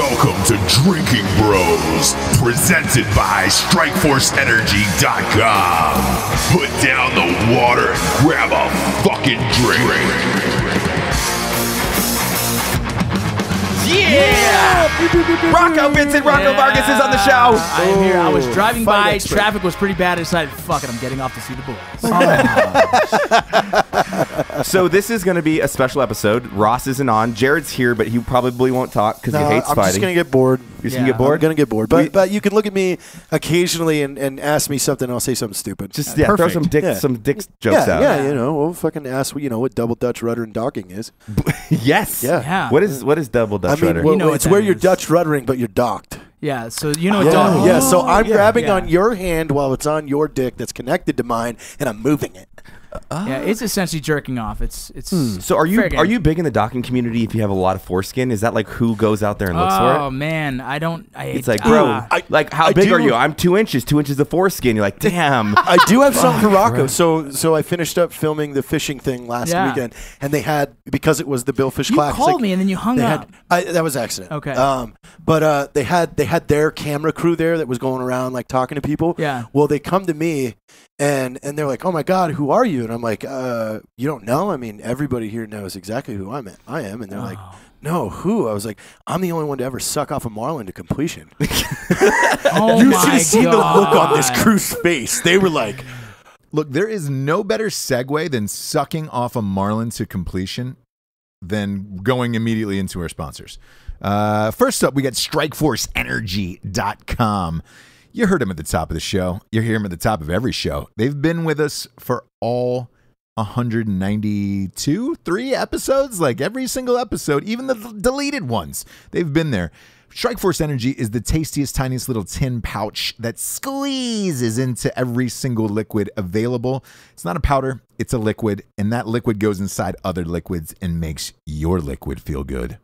Welcome to Drinking Bros, presented by StrikeForceEnergy.com. Put down the water and grab a fucking drink. Yeah! Rocco Vincent, Rocco Vargas is on the show. I'm here. I was driving fight by. expert. Traffic was pretty bad. I decided, fuck it, I'm getting off to see the boys. So this is going to be a special episode. Ross isn't on. Jared's here, but he probably won't talk because No, he hates I'm fighting. just gonna get bored. You're Yeah. gonna get bored. I'm gonna get bored. But We- but you can look at me occasionally and, and ask me something. and I'll say something stupid. just yeah, throw some dick, Yeah. some dick jokes yeah, out. yeah, you know, we'll fucking ask you know what double Dutch rudder and docking is. yes. Yeah. Yeah. What is what is double I Dutch mean, rudder? well, You know it's that where you're. Dutch ruddering, but you're docked. yeah, so you know what Yeah, dog. yeah. So I'm yeah, grabbing yeah. on your hand while it's on your dick that's connected to mine, and I'm moving it. Yeah, it's essentially jerking off. It's it's. so are you are you big in the docking community? If you have a lot of foreskin, is that like who goes out there and looks for it? Oh man, I don't. I It's like, bro, ah. I- like how I big are you? I'm two inches, two inches of foreskin. You're like, damn. I do have some for Rocco. So so I finished up filming the fishing thing last Yeah. weekend, and they had because it was the Billfish you Classic. called me and then you hung They up. had, I, that was accident. Okay. Um, but uh, they had they had their camera crew there that was going around like talking to people. Yeah. Well, they come to me, and and they're like, "Oh my God, who are you?" And I'm like, uh, "You don't know? I mean, everybody here knows exactly who I'm. I am." And they're like, Oh. "No, who?" I was like, "I'm the only one to ever suck off a marlin to completion." Oh you should have seen the look on this crew's face. They were like. Look, there is no better segue than sucking off a marlin to completion than going immediately into our sponsors. Uh, first up, we got StrikeForceEnergy.com. You heard him at the top of the show. You hear him at the top of every show. They've been with us for all 192, three episodes, like every single episode, even the deleted ones. They've been there. Strikeforce Energy is the tastiest, tiniest little tin pouch that squeezes into every single liquid available. It's not a powder, it's a liquid, and that liquid goes inside other liquids and makes your liquid feel good.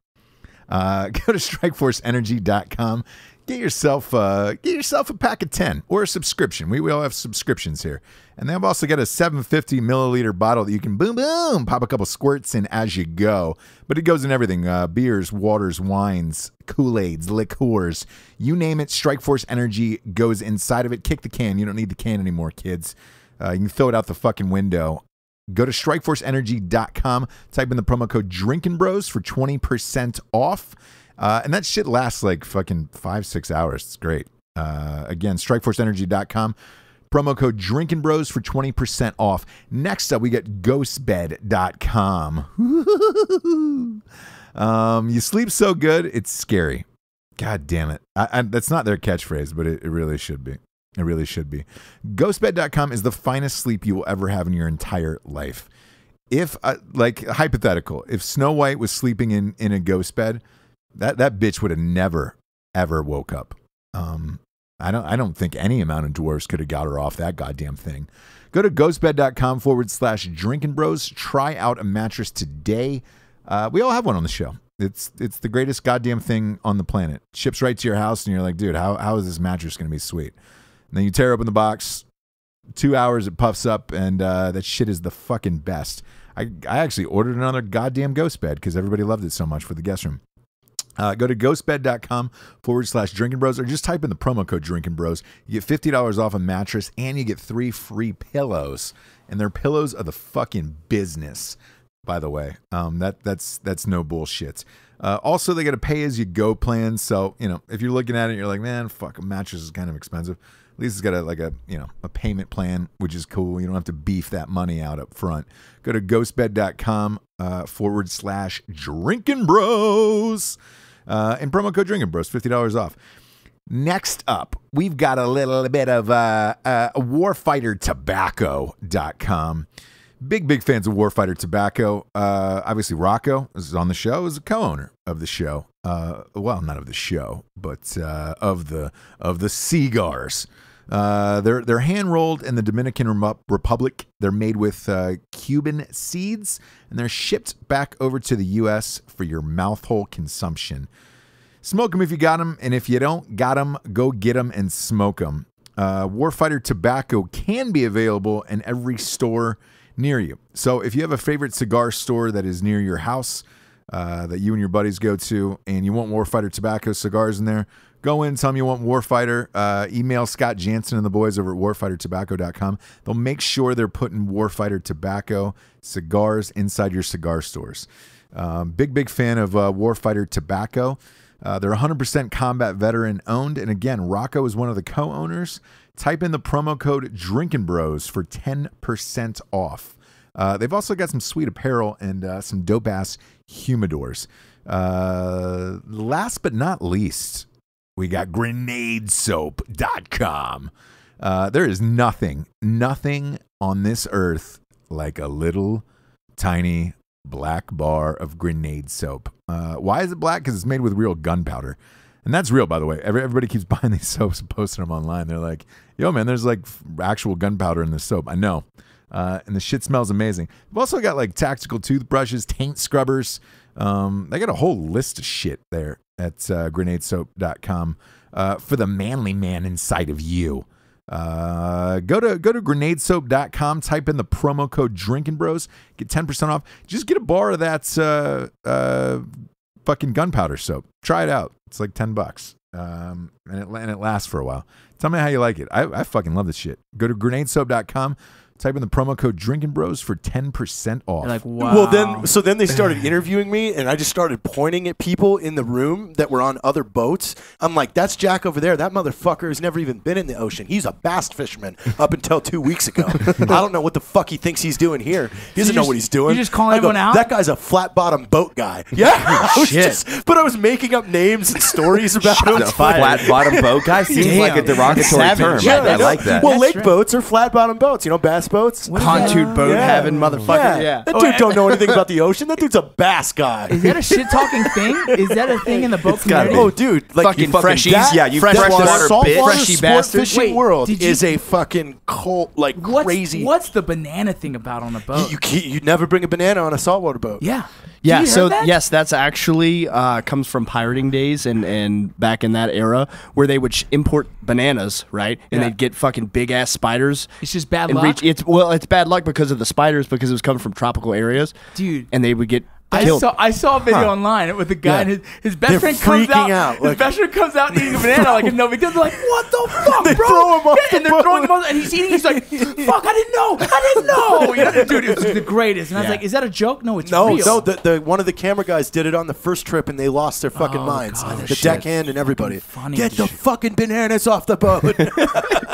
Uh, go to strikeforceenergy.com. Get yourself uh, get yourself a pack of 10 or a subscription. We, we all have subscriptions here. And they've also got a 750 milliliter bottle that you can boom, boom, pop a couple squirts in as you go. But it goes in everything uh, beers, waters, wines, Kool Aids, liqueurs. You name it, Strike Force Energy goes inside of it. Kick the can. You don't need the can anymore, kids. Uh, you can throw it out the fucking window. Go to strikeforceenergy.com, type in the promo code Drinking Bros for 20% off. Uh, and that shit lasts like fucking five, six hours. It's great. Uh, again, strikeforceenergy.com, promo code Drinking Bros for 20% off. Next up, we got ghostbed.com. um, you sleep so good, it's scary. God damn it. I, I, that's not their catchphrase, but it, it really should be. It really should be. Ghostbed.com is the finest sleep you will ever have in your entire life. If, uh, like, hypothetical, if Snow White was sleeping in, in a ghost bed, that, that bitch would have never, ever woke up. Um, I don't, I don't think any amount of dwarves could have got her off that goddamn thing. Go to ghostbed.com forward slash drinking bros. Try out a mattress today. Uh, we all have one on the show. It's it's the greatest goddamn thing on the planet. Ships right to your house, and you're like, dude, how, how is this mattress going to be sweet? And then you tear open the box. Two hours, it puffs up, and uh, that shit is the fucking best. I, I actually ordered another goddamn ghost bed because everybody loved it so much for the guest room. Uh, go to ghostbed.com forward slash drinking bros or just type in the promo code drinking bros. You get $50 off a mattress and you get three free pillows. And their pillows are the fucking business, by the way. Um, that that's that's no bullshit. Uh, also, they got a pay as you go plan. So, you know, if you're looking at it, you're like, man, fuck, a mattress is kind of expensive. At least it's got a like a you know a payment plan, which is cool. You don't have to beef that money out up front. Go to ghostbed.com uh, forward slash drinking bros uh, and promo code drinking bros, fifty dollars off. Next up, we've got a little bit of uh, uh, warfightertobacco.com. Big, big fans of Warfighter Tobacco. Uh, obviously, Rocco is on the show, is a co-owner of the show. Uh, well, not of the show, but uh, of the of the cigars. Uh, they're they're hand rolled in the Dominican Republic. They're made with uh, Cuban seeds, and they're shipped back over to the U.S. for your mouthhole consumption. Smoke them if you got them, and if you don't got them, go get them and smoke them. Uh, Warfighter tobacco can be available in every store near you. So if you have a favorite cigar store that is near your house, uh, that you and your buddies go to, and you want Warfighter Tobacco cigars in there, go in, tell them you want Warfighter. Uh, email Scott Jansen and the boys over at warfightertobacco.com. They'll make sure they're putting Warfighter Tobacco cigars inside your cigar stores. Um, big, big fan of uh, Warfighter Tobacco. Uh, they're 100% combat veteran owned. And again, Rocco is one of the co owners. Type in the promo code Drinkin' Bros for 10% off. Uh, they've also got some sweet apparel and uh, some dope ass humidors. Uh, last but not least, we got grenadesoap.com. Uh, there is nothing, nothing on this earth like a little tiny black bar of grenade soap. Uh, why is it black? Because it's made with real gunpowder. And that's real, by the way. Every, everybody keeps buying these soaps and posting them online. They're like, yo, man, there's like actual gunpowder in this soap. I know. Uh, and the shit smells amazing. We've also got like tactical toothbrushes, taint scrubbers. Um, they got a whole list of shit there at uh, grenadesoap.com uh, for the manly man inside of you. Uh, go to go to grenadesoap.com, type in the promo code Drinking Bros, get 10% off. Just get a bar of that uh, uh, fucking gunpowder soap. Try it out. It's like 10 bucks. Um, and it, and it lasts for a while. Tell me how you like it. I, I fucking love this shit. Go to grenadesoap.com, type in the promo code Drinking Bros for 10% off. You're like, wow. Well, then, so then they started interviewing me, and I just started pointing at people in the room that were on other boats. I'm like, "That's Jack over there. That motherfucker has never even been in the ocean. He's a bass fisherman up until two weeks ago. I don't know what the fuck he thinks he's doing here. He doesn't you know just- what he's doing. you just calling I go, everyone out? That guy's a flat bottom boat guy. Yeah, I was just, but I was making up names and stories about him. The flat bottom boat guy seems Damn. like a derogatory term. Yeah, I, I like that. Well, That's lake right. boats are flat bottom boats. You know, bass boats. What is that? Pontoon boat Yeah. having motherfucker. Yeah. That oh, dude don't know anything about the ocean. That dude's a bass guy. Is that a shit talking thing? Is that a thing in the boat gotta community? Oh, dude, like Fucking you fucking freshies. that- Yeah, you that freshwater saltwater bitch. Freshy sport bastard. fishing Wait, world did you- is a fucking cult, like what's, crazy. What's the banana thing about on a boat? you can't, you never bring a banana on a saltwater boat. yeah. Yeah, so that? yes, that's actually uh, comes from pirating days and, and back in that era where they would sh- import bananas, right? And Yeah. they'd get fucking big ass spiders. It's just bad luck. reach it's well, it's bad luck because of the spiders because it was coming from tropical areas, Dude. and they would get I killed. saw I saw a video online with a guy Yeah. and his, his best They're friend comes freaking out. out, his like- best friend comes out eating a banana like no big deal. They're like, what the fuck, They bro? throw him off yeah, the and they're throwing him off, and he's eating. He's like, fuck, I didn't know, I didn't know. You know, dude, it was the greatest. And I was like, is that a joke? No, it's No, real. no. The, the one of the camera guys did it on the first trip, and they lost their fucking Oh, minds. God, the shit. deckhand and everybody. funny Get the shit. fucking bananas off the boat.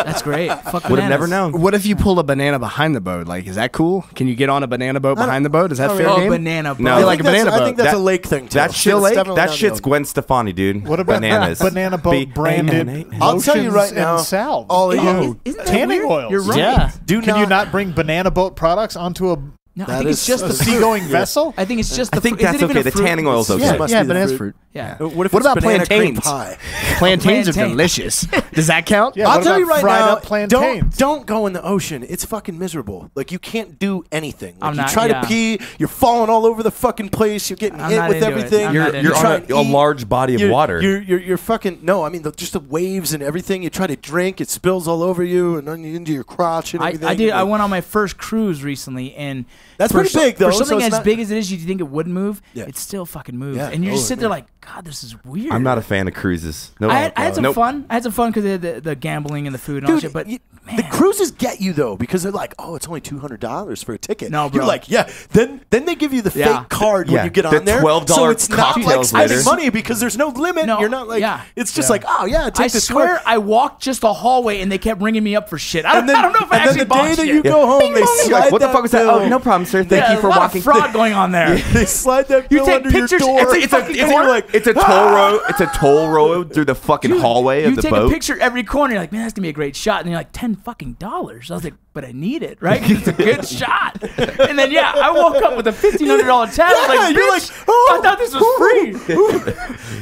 That's great. Fuck Would have never known. what if you pull a banana behind the boat? Like, is that cool? Can you get on a banana boat behind the boat? Is that fair Oh, game? banana. Boat. I like a that's- banana I think that's That- a lake thing. Too. That It's shit's definitely that shit's the- Gwen Stefani, dude. What about bananas? banana boat branded I'll tell you right now, and salves? all of Oh, you is- isn't that tanning weird? oils. You're right. Yeah. do Can you not not bring banana boat products onto a, No, I That think is it's just the fruit. seagoing vessel? I think it's just the I think fruit. Is that's it even okay. a The fruit? tanning oil's okay. yeah, must yeah, be the bananas fruit. fruit. Yeah. Uh, What if What it's about banana cream plantains? pie? Plantains are Plantain. delicious. Does that count? Yeah, I'll what tell you right fried now, up plantains? don't don't go in the ocean. It's fucking miserable. Like you can't do anything. Like I'm not- you try yeah. to pee, you're falling all over the fucking place. You're getting I'm hit not with into it. everything. I'm You're, not into you're it. on try a, and a eat. large body of You're- water. You're, you're you're fucking no. I mean, the, just the waves and everything. You try to drink, it spills all over you and on, into your crotch and I, everything. I did. I went on my first cruise recently, and That's for pretty big, though, For something it's as not- big as it is, you think it wouldn't move. Yeah. It still fucking moves, Yeah. and you just sit there like, God, this is weird. I'm not a fan of cruises. No, I had, I had some Nope. fun. I had some fun because they had the, the gambling and the food and all that shit. But you- man, the cruises get you though because they're like, oh, it's only two hundred dollars for a ticket. No, bro. You're like, yeah. Then then they give you the Yeah. fake card Yeah. when you get The on there. $12 so it's not like cocktails spending later. money because there's no limit. No, You're not like yeah. it's just like, oh yeah, take I this swear card. I walked just a hallway and they kept ringing me up for shit. I don't, And then, I don't know if I and then actually the bought day that shit. you go home, they You're slide like, what the that fuck was that? Oh, bill- Oh, no problem, sir. Thank you for lot walking. of fraud going on there. They slide that You bill take under pictures- your door. It's a, it's a, it's, a, it's a toll road. It's a toll road through the fucking Dude, hallway of the boat. You take a picture every corner. You're like, man, that's gonna be a great shot. And you're like, ten fucking dollars. I was like, but I need it, right? It's a good shot. And then yeah, I woke up with a fifteen hundred dollar tab. I was Yeah, like, you're like, oh, I thought this was free.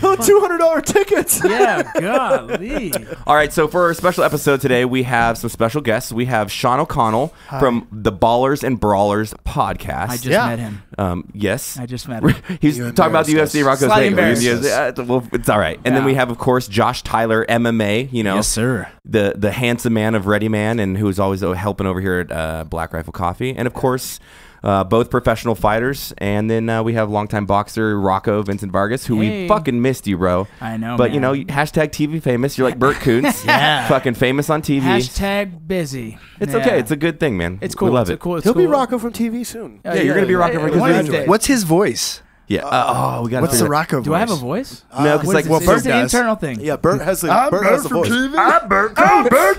oh, two hundred dollar tickets. yeah, golly. All right, so for our special episode today, we have some special guests. We have Sean O'Connell from the Ballers and Brawlers podcast. I just Yeah. met him. Um, yes. I just met him. He's You talking about the UFC. us. Rocco Slightly Statement. Yeah, uh, well, it's all right. And then we have, of course, Josh Tyler, MMA. You know, Yes, sir. the the handsome man of Ready Man, and who is always uh, helping over here at uh, Black Rifle Coffee, and of course. Uh, both professional fighters, and then uh, we have longtime boxer Rocco Vincent Vargas, who Hey. we fucking missed you, bro. I know, but you know, hashtag TV famous. You're like Bert Koontz, Yeah. fucking famous on TV. Hashtag busy. it's Yeah. okay. It's a good thing, man. It's cool. We love it's it. cool. It's He'll be. Rocco from TV soon. Uh, Yeah, you're gonna be Rocco from TV. one we of these enjoy it. days. What's his voice? Yeah. Uh, oh, we got What's the Rocco Do? I have a voice? No, because What like is well, it? Bert It's an does. internal thing. Yeah, Bert has the Bert has the voice. I'm Bert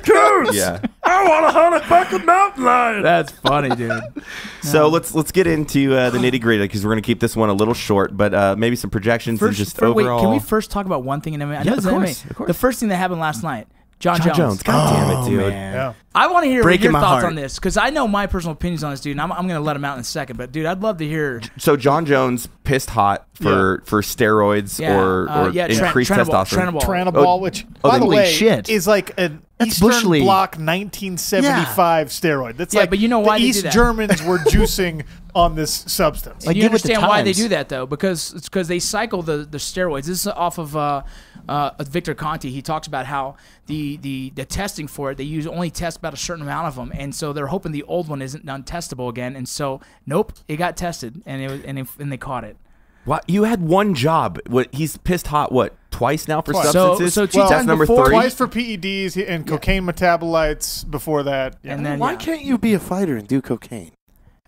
Koontz. yeah. I want to hunt a fucking mountain lion. That's funny, dude. So let's let's get into uh, the nitty gritty because we're gonna keep this one a little short, but uh, maybe some projections and First, just fir- overall. wait, can we first talk about one thing in MMA? I Yeah, know of it's in course, MMA. of course. The first thing that happened last night, John, John Jones. Jones. God damn it, dude. Yeah. I want to hear Breaking your thoughts heart. on this because I know my personal opinions on this dude, and I'm, I'm going to let him out in a second. But dude, I'd love to hear. So John Jones pissed hot for for steroids Yeah, or, uh, or yeah, increased Turinabol, testosterone. Turinabol. Turinabol, Oh, which, oh, by the way, shit. is like an That's Eastern Bush League. Bloc 1975 steroid. That's Yeah, like but you know why the East. Germans were juicing on this substance. And you get with the understand why they do that though, because it's because they cycle the, the steroids. This is off of uh, uh, Victor Conte. He talks about how the, the the testing for it they use only test about a certain amount of them, and so they're hoping the old one isn't untestable again. And so nope, it got tested, and it was, and, it, and they caught it. What you had one job. What he's pissed hot. What twice now for Twice. Substances? so two That's times number before- three. Twice for PEDs and cocaine metabolites before that. Yeah. And then Why yeah. can't you be a fighter and do cocaine?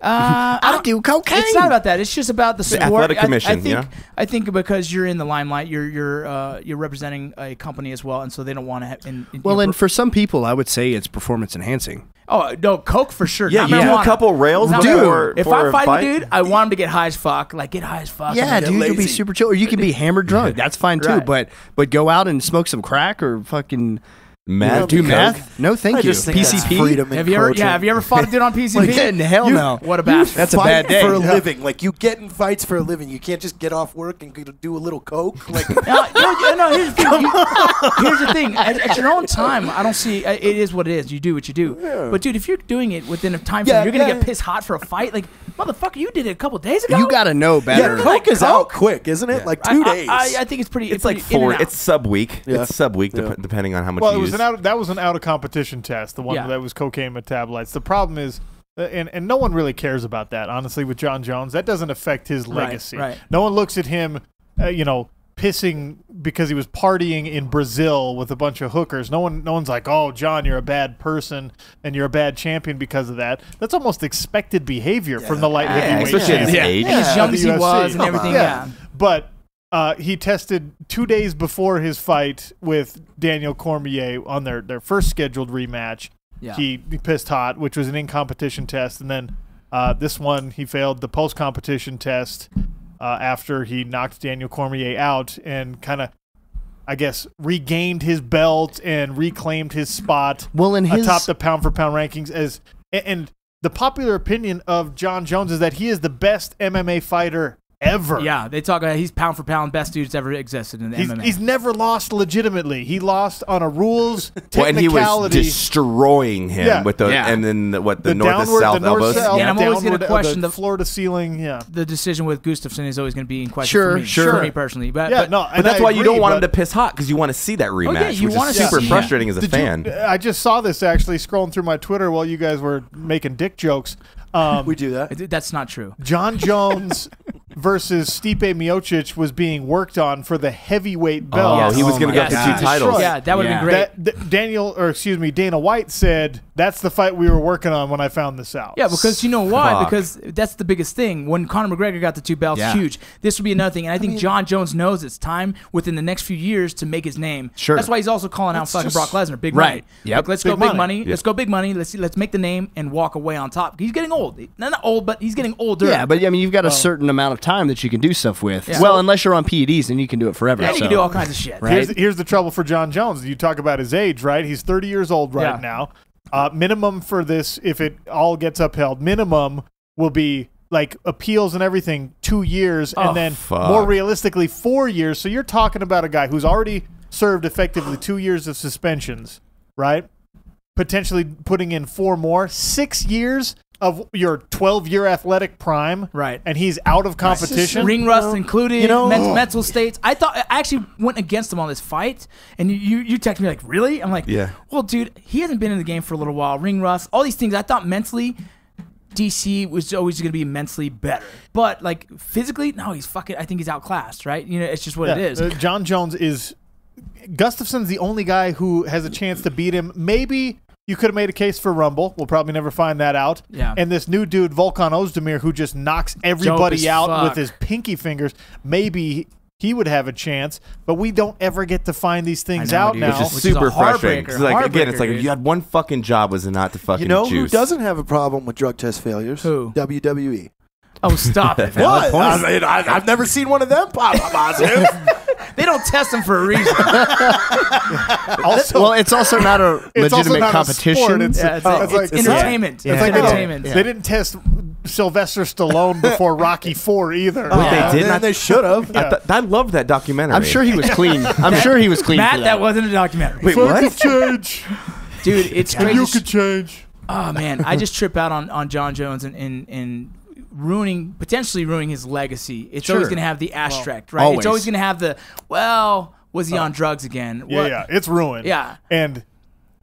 Uh, I do cocaine. It's not about that. It's just about the sport. athletic I- commission, I, think. know? I think because you're in the limelight, you're you're uh, you're representing a company as well, and so they don't want to have. In, in, Well, and for some people, I would say it's performance enhancing. oh no, coke for sure. Yeah, you do a couple rails before- marijuana. If before I'm a fighting, fight? dude, I want him to get high as fuck. Like get high as fuck. Yeah, dude, you can be super chill, or you can be hammered drunk. That's fine too. Right. But but go out and smoke some crack or fucking Meth, do math. No, thank I you. just think PCP. freedom Have you ever? Yeah, have you ever fought a dude on PCP? Like, hell You- no. What a bastard. That's a bad day. for a Yeah. living. Like you get in fights for a living. You can't just get off work and do a little coke. Like No, no, no, here's the thing. You- here's the thing. At, at your own time, I don't see. uh, It is what it is. You do what you do. But dude, if you're doing it within a time frame, Yeah, you're gonna yeah. get pissed hot for a fight. Like motherfucker, you did it a couple days ago. You got to know better. yeah, coke is Coke? out quick, isn't it? Like two I, I- days. I, I think it's pretty. It's like pretty in four. It's sub week. It's sub week, depending on how much you it was an out. That was an out of competition test. The one Yeah. that was cocaine metabolites. The problem is, uh, and and no one really cares about that. Honestly, with John Jones, that doesn't affect his legacy. right. right. No one looks at him, uh, you know, pissing because he was partying in Brazil with a bunch of hookers. No one, no one's like, "Oh, John, you're a bad person and you're a bad champion because of that." That's almost expected behavior from the light Yeah, heavyweight especially at his champion. age. And as young as he UFC. was and Come everything. on. Yeah. But uh, he tested two days before his fight with Daniel Cormier on their, their first scheduled rematch. Yeah. He, he pissed hot, which was an in competition test. And then uh, this one, he failed the post competition test uh, after he knocked Daniel Cormier out and kind of, I guess, regained his belt and reclaimed his spot Well, in his atop the pound for pound rankings as a- and the popular opinion of John Jones is that he is the best MMA fighter ever. Yeah, they talk about he's pound for pound best dude that's ever existed in the He's, MMA. he's never lost legitimately. He lost on a rules Well, and he was destroying him Yeah. with the Yeah. and then the, what the, the north downward, to south the north elbows. south, And I'm always gonna uh, question the the- floor to ceiling. Yeah, the decision with Gustafsson is always going to be in question Sure, for me. sure. For me personally, but, yeah, but no, But that's I why you don't want him to piss hot because you want to see that rematch, yeah, you which wanna is see- super yeah. frustrating as a Did fan. You, I just saw this actually scrolling through my Twitter while you guys were making dick jokes. Um, we do that. That's not true. John Jones versus Stipe Miocic was being worked on for the heavyweight belt. Oh, he was Oh going to my go for two titles. Yeah, that would have Yeah. been great. That, th- Daniel, or excuse me, Dana White said that's the fight we were working on when I found this out. Yeah, because you know why? Fuck. Because that's the biggest thing. When Conor McGregor got the two belts, Yeah. huge. This would be another thing, and I think John Jones knows it's time within the next few years to make his name. Sure. That's why he's also calling out That's fucking just- Brock Lesnar, big Right. money. Yep. Like, let's Big go big money. money. Let's go big money. Let's see, let's make the name and walk away on top. He's getting old. No, not old, but he's getting older. Yeah, but I mean, you've got a oh. certain amount of time that you can do stuff with. Yeah. Well, So- unless you're on PEDs, then you can do it forever. Yeah, he so- can do all kinds of shit. Right. Here's, here's the trouble for John Jones. You talk about his age, right? He's 30 years old right Yeah. now. Uh, minimum for this, if it all gets upheld, minimum will be like appeals and everything, two years, Oh, and then fuck. more realistically, four years. So you're talking about a guy who's already served effectively two years of suspensions, right? Potentially putting in four more, six years of your 12 year athletic prime, Right. And he's out of competition. Ring rust included, you know- men- mental states. I thought I actually went against him on this fight, and you you, you text me like, really? I'm like, Yeah. Well, dude, he hasn't been in the game for a little while. Ring rust, all these things. I thought mentally, DC was always going to be immensely better, but like physically, no, he's fucking. I think he's outclassed, right? You know, it's just what Yeah, it is. uh, John Jones is Gustafsson's the only guy who has a chance to beat him. Maybe you could have made a case for Rumble. We'll probably never find that out. Yeah. And this new dude, Volkan Ozdemir, who just knocks everybody out fuck. with his pinky fingers, maybe he would have a chance. But we don't ever get to find these things know, out dude. now. Which is Which is super frustrating. It's like again, it's heartbreaker, like if dude. you had one fucking job was it not to fucking You know juice. who doesn't have a problem with drug test failures? Who? WWE. oh, stop it! What? I mean, I, I've never seen one of them pop positive. They don't test them for a reason. also, Well, it's also not a it's also legitimate not a competition. sport. It's, Yeah, it's, uh, it's, it's like entertainment. It's It's like they entertainment. They didn't test Sylvester Stallone before Rocky Four either. Wait, they did not. they should have. I, th- I loved that documentary. I'm sure he was clean. I'm sure he was clean. Matt, for that. that. wasn't a documentary. Wait, Fuck what? change. Dude, it's And crazy. you could change. Oh man, I just trip out on, on John Jones and, and and ruining potentially ruining his legacy. It's always going to have the asterisk, right? always. It's always going to have the well, was he uh, on drugs again? Yeah, What- yeah, it's ruined. Yeah. and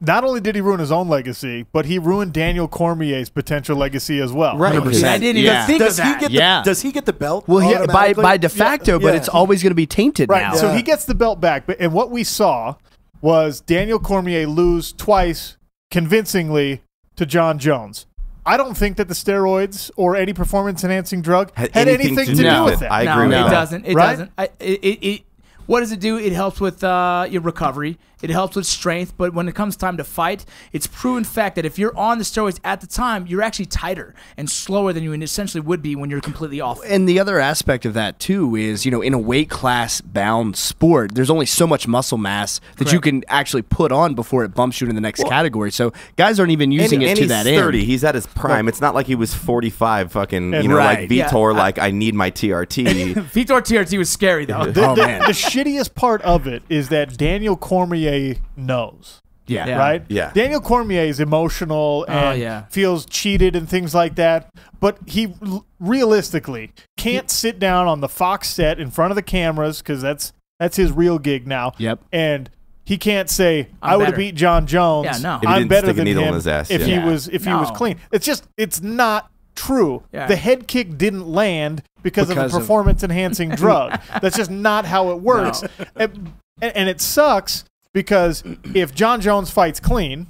not only did he ruin his own legacy, but he ruined Daniel Cormier's potential legacy as well. Right. Dude, I didn't even Yeah. think Does of he that. get Yeah. the Does he get the belt? Well, he, by by de facto, but Yeah. it's always going to be tainted Right. now. So he gets the belt back, but and what we saw was Daniel Cormier lose twice convincingly to John Jones. I don't think that the steroids or any performance enhancing drug had, anything, to, do do with with it. I no, agree with it that. doesn't. It Right? doesn't. I, it, it, it, what does it do? It helps with uh, your recovery. It helps with strength. But when it comes time to fight, it's proven fact that if you're on the steroids at the time, you're actually tighter and slower than you essentially would be when you're completely off. and the other aspect of that too is, you know, in a weight class bound sport, there's only so much muscle mass that you can actually put on before it bumps you to the next category. So guys aren't even using and, it and to that 30. end. He's at his prime. It's not like he was 45 fucking, you And know, right. like Yeah. Vitor, like, I need my TRT. Vitor TRT was scary though. The, Oh, the- man. the shittiest part of it is that Daniel Cormier knows. yeah. Yeah. right? Yeah. Daniel Cormier is emotional oh, and Oh, yeah. feels cheated and things like that, but he l- realistically can't sit down on the Fox set in front of the cameras because that's that's his real gig now. Yep. And he can't say I'm I would have beat John Jones. Yeah, no. If he I'm better than him his ass, if yeah. he was if he was clean. It's just it's not true. Yeah. The head kick didn't land because, Because of a of- performance enhancing drug. That's just not how it works. And, and it sucks because if John Jones fights clean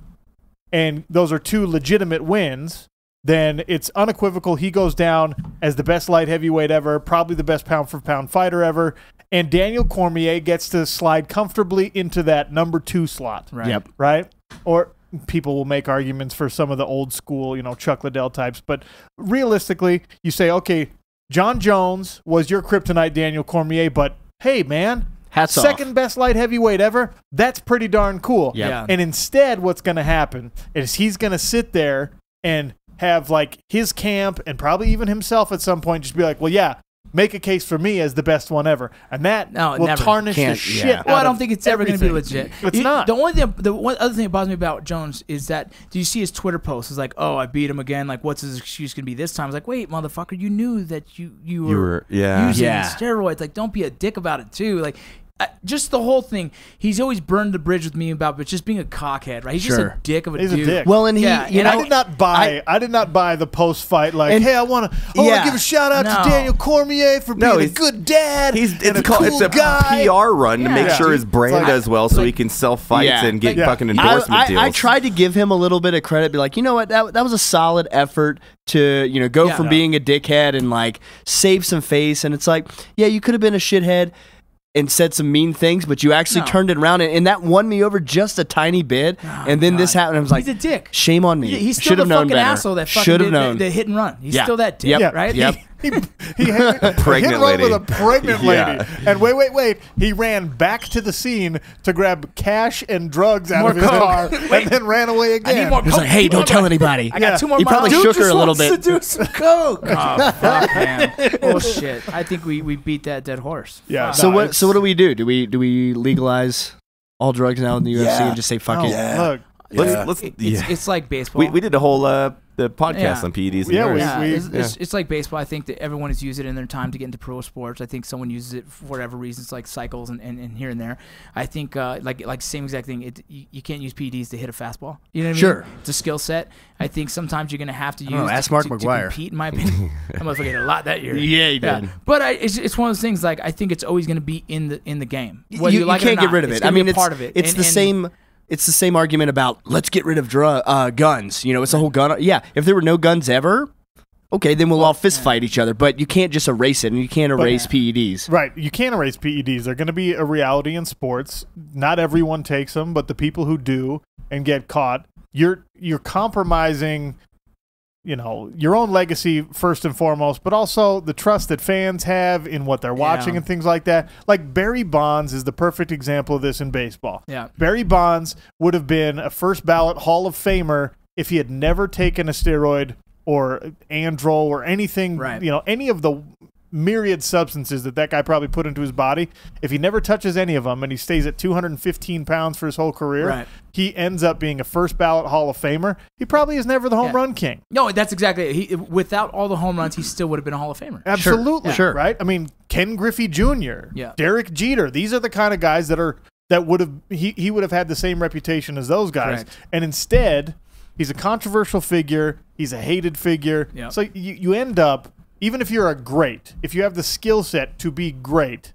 and those are two legitimate wins, then it's unequivocal he goes down as the best light heavyweight ever, probably the best pound for pound fighter ever, and Daniel Cormier gets to slide comfortably into that number 2 slot Right. Yep. right? Or people will make arguments for some of the old school, you know, Chuck Liddell types. But realistically, you say, okay, John Jones was your kryptonite, Daniel Cormier, but hey, man, Hats off. second best light heavyweight ever. That's pretty darn cool. Yep. Yeah. And instead, what's going to happen is he's going to sit there and have like his camp and probably even himself at some point just be like, well, yeah. Make a case for me as the best one ever, and that No, will never. tarnish the Can't- shit. yeah. Well, I don't of think it's ever going to be legit. It's You- not. The only thing, the one other thing that bothers me about Jones is that do you see his Twitter post? It's like, oh, I beat him again. Like, what's his excuse going to be this time? It's like, wait, motherfucker, you knew that you you were, were- yeah. using Yeah. steroids. Like, don't be a dick about it too. Like. Just the whole thing. He's always burned the bridge with me about, but just being a cockhead, right? He's just a dick of a He's a dude. dick. Well, and he, Yeah, you and know, I did not buy. I, did not buy the post fight. Like, And- hey, I want to. I want Yeah. to give a shout out No. to Daniel Cormier for being No, a good dad. He's and it's a called cool it's a guy. PR run to make Yeah. sure his brand like- does well, so he can sell fights Yeah. and get Like- fucking I- endorsement I, deals. I, I tried to give him a little bit of credit, be like, you know what, that, that was a solid effort to, you know, go Yeah. from Yeah. being a dickhead and like save some face. And it's like, yeah, you could have been a shithead and said some mean things, but you actually No. turned it around and, and that won me over just a tiny bit. Oh, and then this happened. I was like, He's a dick. Shame on me. He- He's still Should the have known fucking better. asshole that fucking Should have did the- known. The, hit and run. He's still that dick, Yep. right? Yep. He, he had a Pregnant hit and run lady. with a pregnant lady. Yeah. And wait, wait, wait. He ran back to the scene to grab cash and drugs out More of his coke. car and then ran away again. need more He was like, hey, don't tell anybody. I got two more He probably miles. shook her a little bit. to do some coke. Oh fuck, man! Bullshit. I think we, we beat that dead horse. Yeah, Fuck. So No, what? So what do we do? Do we do we legalize all drugs now in the UFC Yeah. and just say fuck Oh, it? Yeah. Look, let's Yeah. let's it's, yeah. it's like baseball. we, we did a whole uh, the podcast Yeah. on PEDs. and Yeah, yours. we- Yeah, we- it's, it's, it's like baseball. I think that everyone has used it in their time to get into pro sports. I think someone uses it for whatever reasons, like cycles and, and, and here and there. I think uh, like like same exact thing. It, you, you can't use PEDs to hit a fastball. You know what I Sure. mean? It's a skill set. I think sometimes you're going to have to use don't know, to, ask Mark to, to McGwire. compete. In my opinion, that motherfucker hit a lot that year. Yeah, he did. But I, it's, it's one of those things. Like I think it's always going to be in the in the game. you, Whether you, you like can't it or get rid of it. gonna I mean, be a it's part of it. It's And- the and- same. It's the same argument about let's get rid of drug uh, guns. You know, it's the whole gun. Yeah, if there were no guns ever, okay, then we'll all fist fight each other. But you can't just erase it, and you can't erase PEDs. Right. You can't erase PEDs. They're going to be a reality in sports. Not everyone takes them, but the people who do and get caught, you're you're compromising you know, your own legacy first and foremost, but also the trust that fans have in what they're watching Yeah. and things like that. Like Barry Bonds is the perfect example of this in baseball. Yeah. Barry Bonds would have been a first ballot Hall of Famer if he had never taken a steroid or androl or anything, Right. you know, any of the myriad substances that that guy probably put into his body. If he never touches any of them and he stays at 215 pounds for his whole career, Right. he ends up being a first ballot Hall of Famer. He probably is never the home Yeah. run king. No, that's exactly it. He, without all the home runs, he still would have been a Hall of Famer. Absolutely. Sure. Right? I mean, Ken Griffey Jr., Yeah. Derek Jeter, these are the kind of guys that are that would have he, he would have had the same reputation as those guys. Correct. And instead, he's a controversial figure, he's a hated figure. Yeah. So you, you end up even if you're a great, if you have the skill set to be great,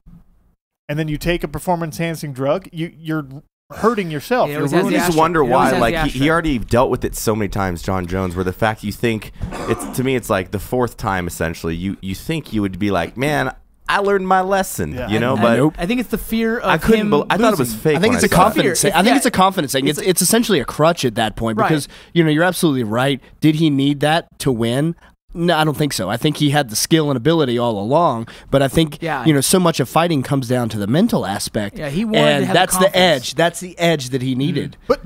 and then you take a performance enhancing drug, you you're hurting yourself. He You're always has I the ruining- just wonder why. has Like he, he already dealt with it so many times, John Jones. Where the fact you think it's to me, it's like the fourth time essentially. You you think you would be like, man, I learned my lesson, Yeah. you know. And But I think it's the fear of I couldn't. him bel I thought it was fake. I think it's a confidence thing. Fear. I think Yeah. it's a confidence thing. It's, it's essentially a crutch at that point Right. because you know you're absolutely right. Did he need that to win? No, I don't think so. I think he had the skill and ability all along, but I think Yeah. you know so much of fighting comes down to the mental aspect. Yeah, he wanted and to have the that's the edge. That's the edge that he mm-hmm. needed. But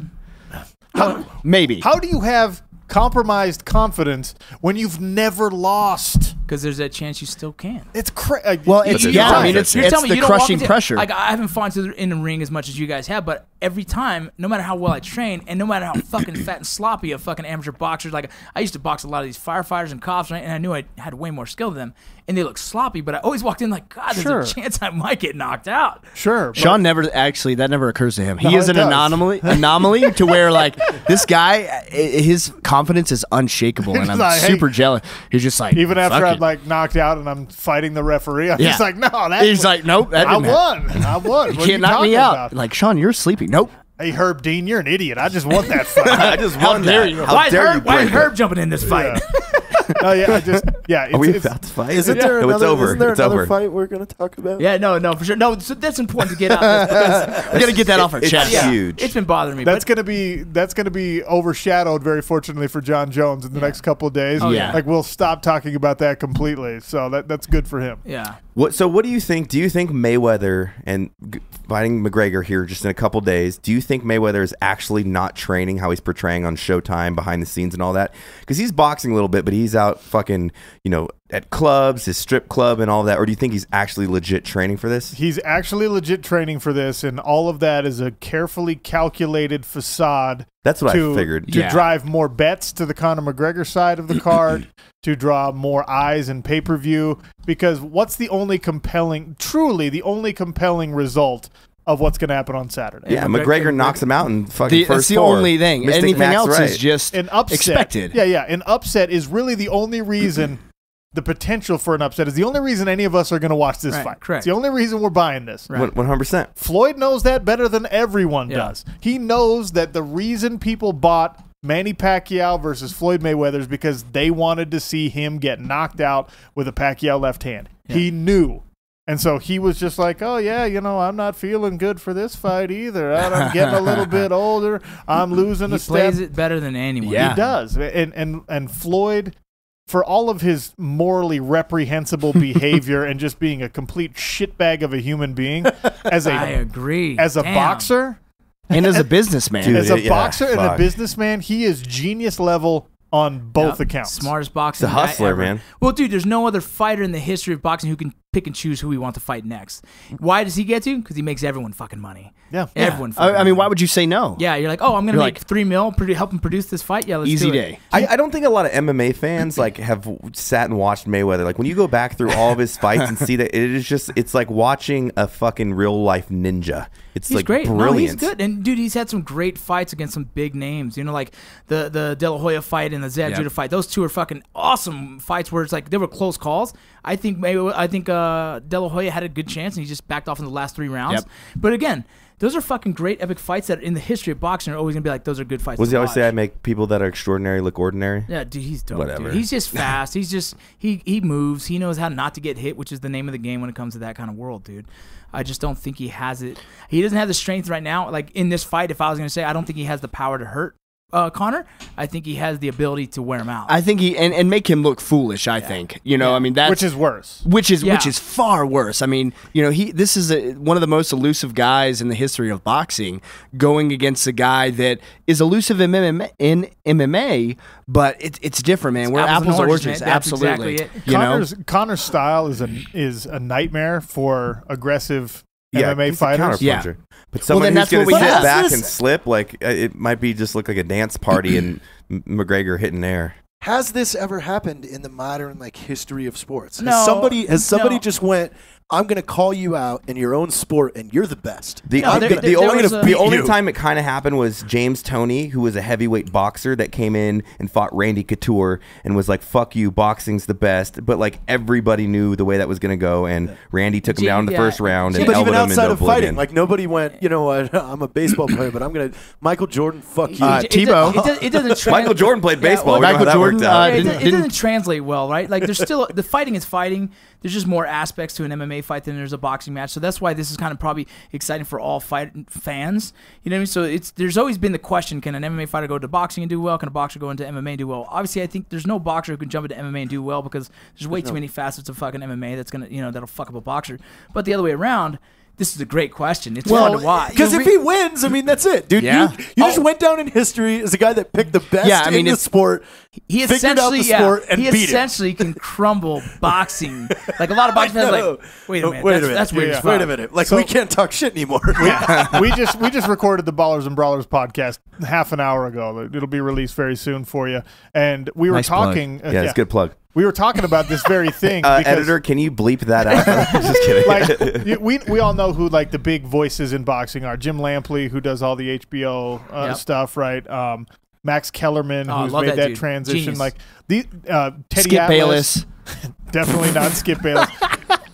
how, Maybe. how do you have compromised confidence when you've never lost? Because there's that chance you still can. It's crazy. Uh, well, it's But yeah. it's I mean, right. it's You're it's telling me the you don't walk crushing into- pressure. Like I haven't fought to the, in the ring as much as you guys have, but every time, no matter how well I train, and no matter how fucking fat and sloppy a fucking amateur boxer, like I used to box a lot of these firefighters and cops, right? And I knew I had way more skill than them, and they looked sloppy, but I always walked in like, God, there's Sure. a chance I might get knocked out. sure. but- Sean never actually that never occurs to him. He No, is an does. anomaly anomaly to where like this guy uh, his confidence is unshakable and I'm like, hey, super jealous. He's just like even after "Fuck I'm like knocked out and I'm fighting the referee, I'm Yeah. just like, no, that He's like, nope, that I didn't happen. won. I won. You What can't knock me out. about? Like Sean, you're sleeping. Nope. Hey, Herb Dean, you're an idiot. I just want that fight. I just How won dare that. you. How why is dare you Herb, why is break it? Herb jumping in this fight? oh yeah, I just yeah. It's, Are we it's- about to fight? Isn't there No, another, it's over. Isn't there it's another over. fight we're going to talk about? yeah, no, no, for sure. No, so that's important to get out. because- We gotta get that off our It's chest. yeah, huge. It's been bothering me. That's but gonna be that's gonna be overshadowed, very fortunately for John Jones in the next couple of days. Oh, yeah. like we'll stop talking about that completely. So that that's good for him. yeah. What? So, what do you think? Do you think Mayweather and fighting McGregor here just in a couple days? Do you think Mayweather is actually not training how he's portraying on Showtime behind the scenes and all that? Because he's boxing a little bit, but he's out fucking, you know, at clubs, his strip club, and all that. Or do you think he's actually legit training for this? He's actually legit training for this, and all of that is a carefully calculated facade That's what to, I figured. to Yeah. drive more bets to the Conor McGregor side of the card, to draw more eyes and pay per view. Because what's the only compelling, truly the only compelling result of what's going to happen on Saturday? Yeah, McGregor- McGregor knocks him out in fucking The, first that's the four. only thing. Mystic Anything Mac's else right. is just An upset. expected. Yeah, yeah. An upset is really the only reason. The potential for an upset is the only reason any of us are going to watch this Right, fight. correct. It's the only reason we're buying this. Right. one hundred percent. Floyd knows that better than everyone Yeah. does. He knows that the reason people bought Manny Pacquiao versus Floyd Mayweather is because they wanted to see him get knocked out with a Pacquiao left hand. He knew. And so he was just like, oh, yeah, you know, I'm not feeling good for this fight either. I'm getting a little bit older. I'm losing He a step. plays it better than anyone. Yeah. He does. And, and, and Floyd, for all of his morally reprehensible behavior and just being a complete shitbag of a human being, as a I agree. as a Damn. boxer, and as a businessman. Dude, as a yeah, boxer and a businessman, he is genius level on both Yep. accounts. Smartest boxing He's a guy hustler, ever. man. Well, dude, there's no other fighter in the history of boxing who can pick and choose who he wants to fight next. Why does he get to? Because he makes everyone fucking money. Yeah. everyone. I, I mean, why would you say no? Yeah, you're like, oh, I'm gonna You're make like- three mil, produ- help him produce this fight. Yeah, let's Easy do it. day. I, I don't think a lot of MMA fans like have sat and watched Mayweather. Like when you go back through all of his fights and see that it is just it's like watching a fucking real life ninja. It's He's like great. No, he's good. And dude, he's had some great fights against some big names. You know, like the the De La Hoya fight and the Zab Yep. Judah fight. Those two are fucking awesome fights where it's like they were close calls. I think maybe I think uh, De La Hoya had a good chance and he just backed off in the last three rounds. Yep. But again, those are fucking great epic fights that in the history of boxing are always gonna be like those are good fights. Was he always say. I make people that are extraordinary look ordinary? Yeah, dude, he's dope. Whatever. Dude. He's just fast. he's just he he moves. He knows how not to get hit, which is the name of the game when it comes to that kind of world, dude. I just don't think he has it. He doesn't have the strength right now. Like in this fight, if I was gonna say, I don't think he has the power to hurt uh, Conor. I think he has the ability to wear him out. I think he and, and make him look foolish. I think you know. I mean that's Which is worse. which is which is far worse. I mean, you know, he this is a, one of the most elusive guys in the history of boxing, going against a guy that is elusive in MMA, in MMA but it, it's different, man. We're apples, and oranges, man. That's absolutely. exactly it. You know, Conor's, Conor's style is a is a nightmare for aggressive MMA he's a fighters. Yeah. counterpuncher. But someone then who's going to we sit have. back Has and slip, like uh, it might be just look like a dance party and McGregor hitting air. Has this ever happened in the modern like history of sports? No, has somebody has somebody no. just went, I'm gonna call you out in your own sport and you're the best. The, No, the- there- the, there- there only, a- the only time it kind of happened was James Toney, who was a heavyweight boxer that came in and fought Randy Couture and was like, "Fuck you, boxing's the best." But like everybody knew the way that was going to go, and Randy took him Ja- down in the yeah. first round Yeah, and but even outside of fighting, like nobody went, you know what? I'm a baseball player, but I'm gonna Michael Jordan. Fuck you. Uh, It- it- Tebow. It, does- it doesn't. Trans- Michael Jordan played Yeah, baseball. well, We Michael Jordan, uh, Yeah, it, didn't- it didn't- doesn't translate well, right? Like there's still the fighting is fighting. There's just more aspects to an MMA fight than there's a boxing match. So that's why this is kind of probably exciting for all fight fans. You know what I mean? So it's there's always been the question: Can an MMA fighter go to boxing and do well? Can a boxer go into MMA and do well? Obviously, I think there's no boxer who can jump into MMA and do well because there's way too many facets of fucking MMA that's gonna you know that'll fuck up a boxer. But the other way around. This is a great question. It's fun to watch. Because if he wins, I mean, that's it, dude. Yeah. You, you just went down in history as a guy that picked the best Yeah, I mean, in the sport. he figured out essentially, the yeah, sport and he beat it. essentially can crumble boxing. Like a lot of boxing fans, are No. like, wait a Oh, minute, wait that's, a minute. that's weird. Yeah. Wait a minute. Like So- we can't talk shit anymore. we just we just recorded the Ballers and Brawlers podcast half an hour ago. It'll be released very soon for you. And we were Nice plug. talking. uh, yeah, it's a good plug. We were talking about this very thing. Uh, editor, can you bleep that out? I'm just kidding. Like you- we we all know who like the big voices in boxing are. Jim Lampley, who does all the HBO uh, Yep. stuff, right? Um, Max Kellerman, Oh, who's made that that, transition. Genius. Like the uh, Teddy Skip Atlas, Bayless. definitely not Skip Bayless.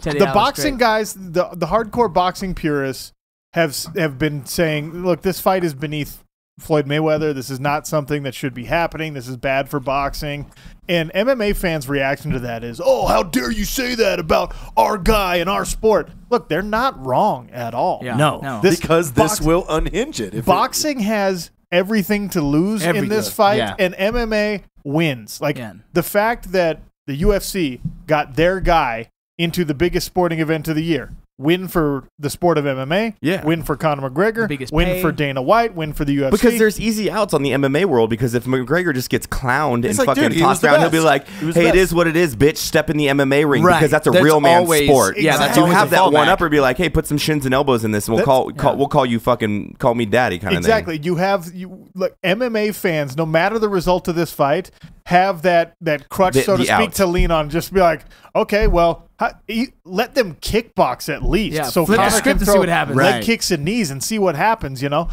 Teddy the Atlas, boxing great. guys, the the hardcore boxing purists have have been saying, look, this fight is beneath Floyd Mayweather. This is not something that should be happening. This is bad for boxing. And MMA fans' reaction to that is, oh, how dare you say that about our guy and our sport? Look, they're not wrong at all. Yeah, No. no. This- because this will unhinge it. If it- Boxing has everything to lose in Everything. this fight, Yeah. and MMA wins. Like Yeah. the fact that the UFC got their guy into the biggest sporting event of the year. Win for the sport of MMA. Yeah. Win for Conor McGregor. Win pay. for Dana White. Win for the UFC. Because there's easy outs on the MMA world. Because if McGregor just gets clowned It's and like, fucking dude, tossed around, he'll be like, He "Hey, the it best. is what it is, bitch. Step in the MMA ring Right. because that's a That's real man always- sport." yeah, that's you have that one fallback. up or be like, "Hey, put some shins and elbows in this, and we'll That's- call, call we'll call you fucking call me daddy kind of thing." exactly. You have you look MMA fans. No matter the result of this fight, have that that crutch, The- so to speak, out. to lean on. Just be like, okay, well, how, you, let them kickbox at least. Yeah, so flip the Conor script can and see throw what happens. Leg Right. kicks and knees and see what happens. You know,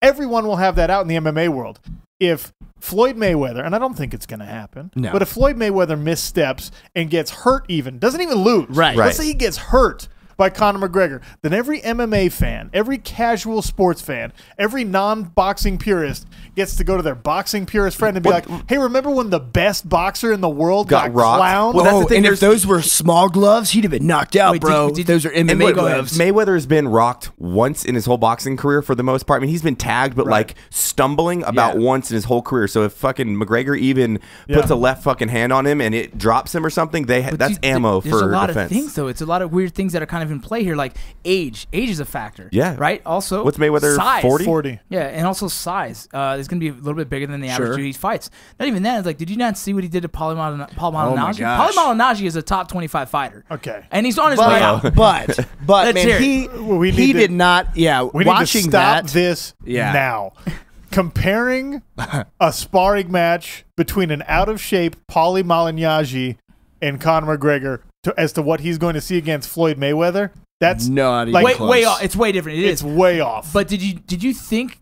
everyone will have that out in the MMA world. If Floyd Mayweather, and I don't think it's going to happen, No. but if Floyd Mayweather missteps and gets hurt, even doesn't even lose, Right. Let's say he gets hurt by Conor McGregor, then every MMA fan, every casual sports fan, every non-boxing purist gets to go to their boxing purist friend and be like, "Hey, remember when the best boxer in the world Got got, rocked? clowned?" Well, that's the oh, thing, and if those were small gloves, he'd have been knocked out, Wait, bro. did- those are MMA wait, gloves. Mayweather's been rocked once in his whole boxing career for the most part. I mean, he's been tagged, but like stumbling about Yeah. once in his whole career. So if fucking McGregor even puts a left fucking hand on him and it drops him or something, they but that's dude, th- ammo there's for a lot defense. of things though. It's a lot of weird things that are kind of even play here. Like age, age is a factor. Yeah. Right. Also, What's Mayweather, Size. 40? 40. Yeah, and also size. Uh, is going to be a little bit bigger than the average Sure. dude he fights. Not even that. It's like, did you not see what he did to Paulie Maldonado? Paul Oh my Malignaggi? gosh. Paulie Malignaggi is a top twenty-five fighter. Okay. and he's on his way out. But but but man, hear it. he We he to- did not. Yeah, We need watching to stop that. this Yeah. now. Comparing a sparring match between an out of shape Paulie Malignaggi and Conor McGregor to, as to what he's going to see against Floyd Mayweather, that's Not even Like- Way, close. way off. It's way different. It it's is. way off. But did you did you think?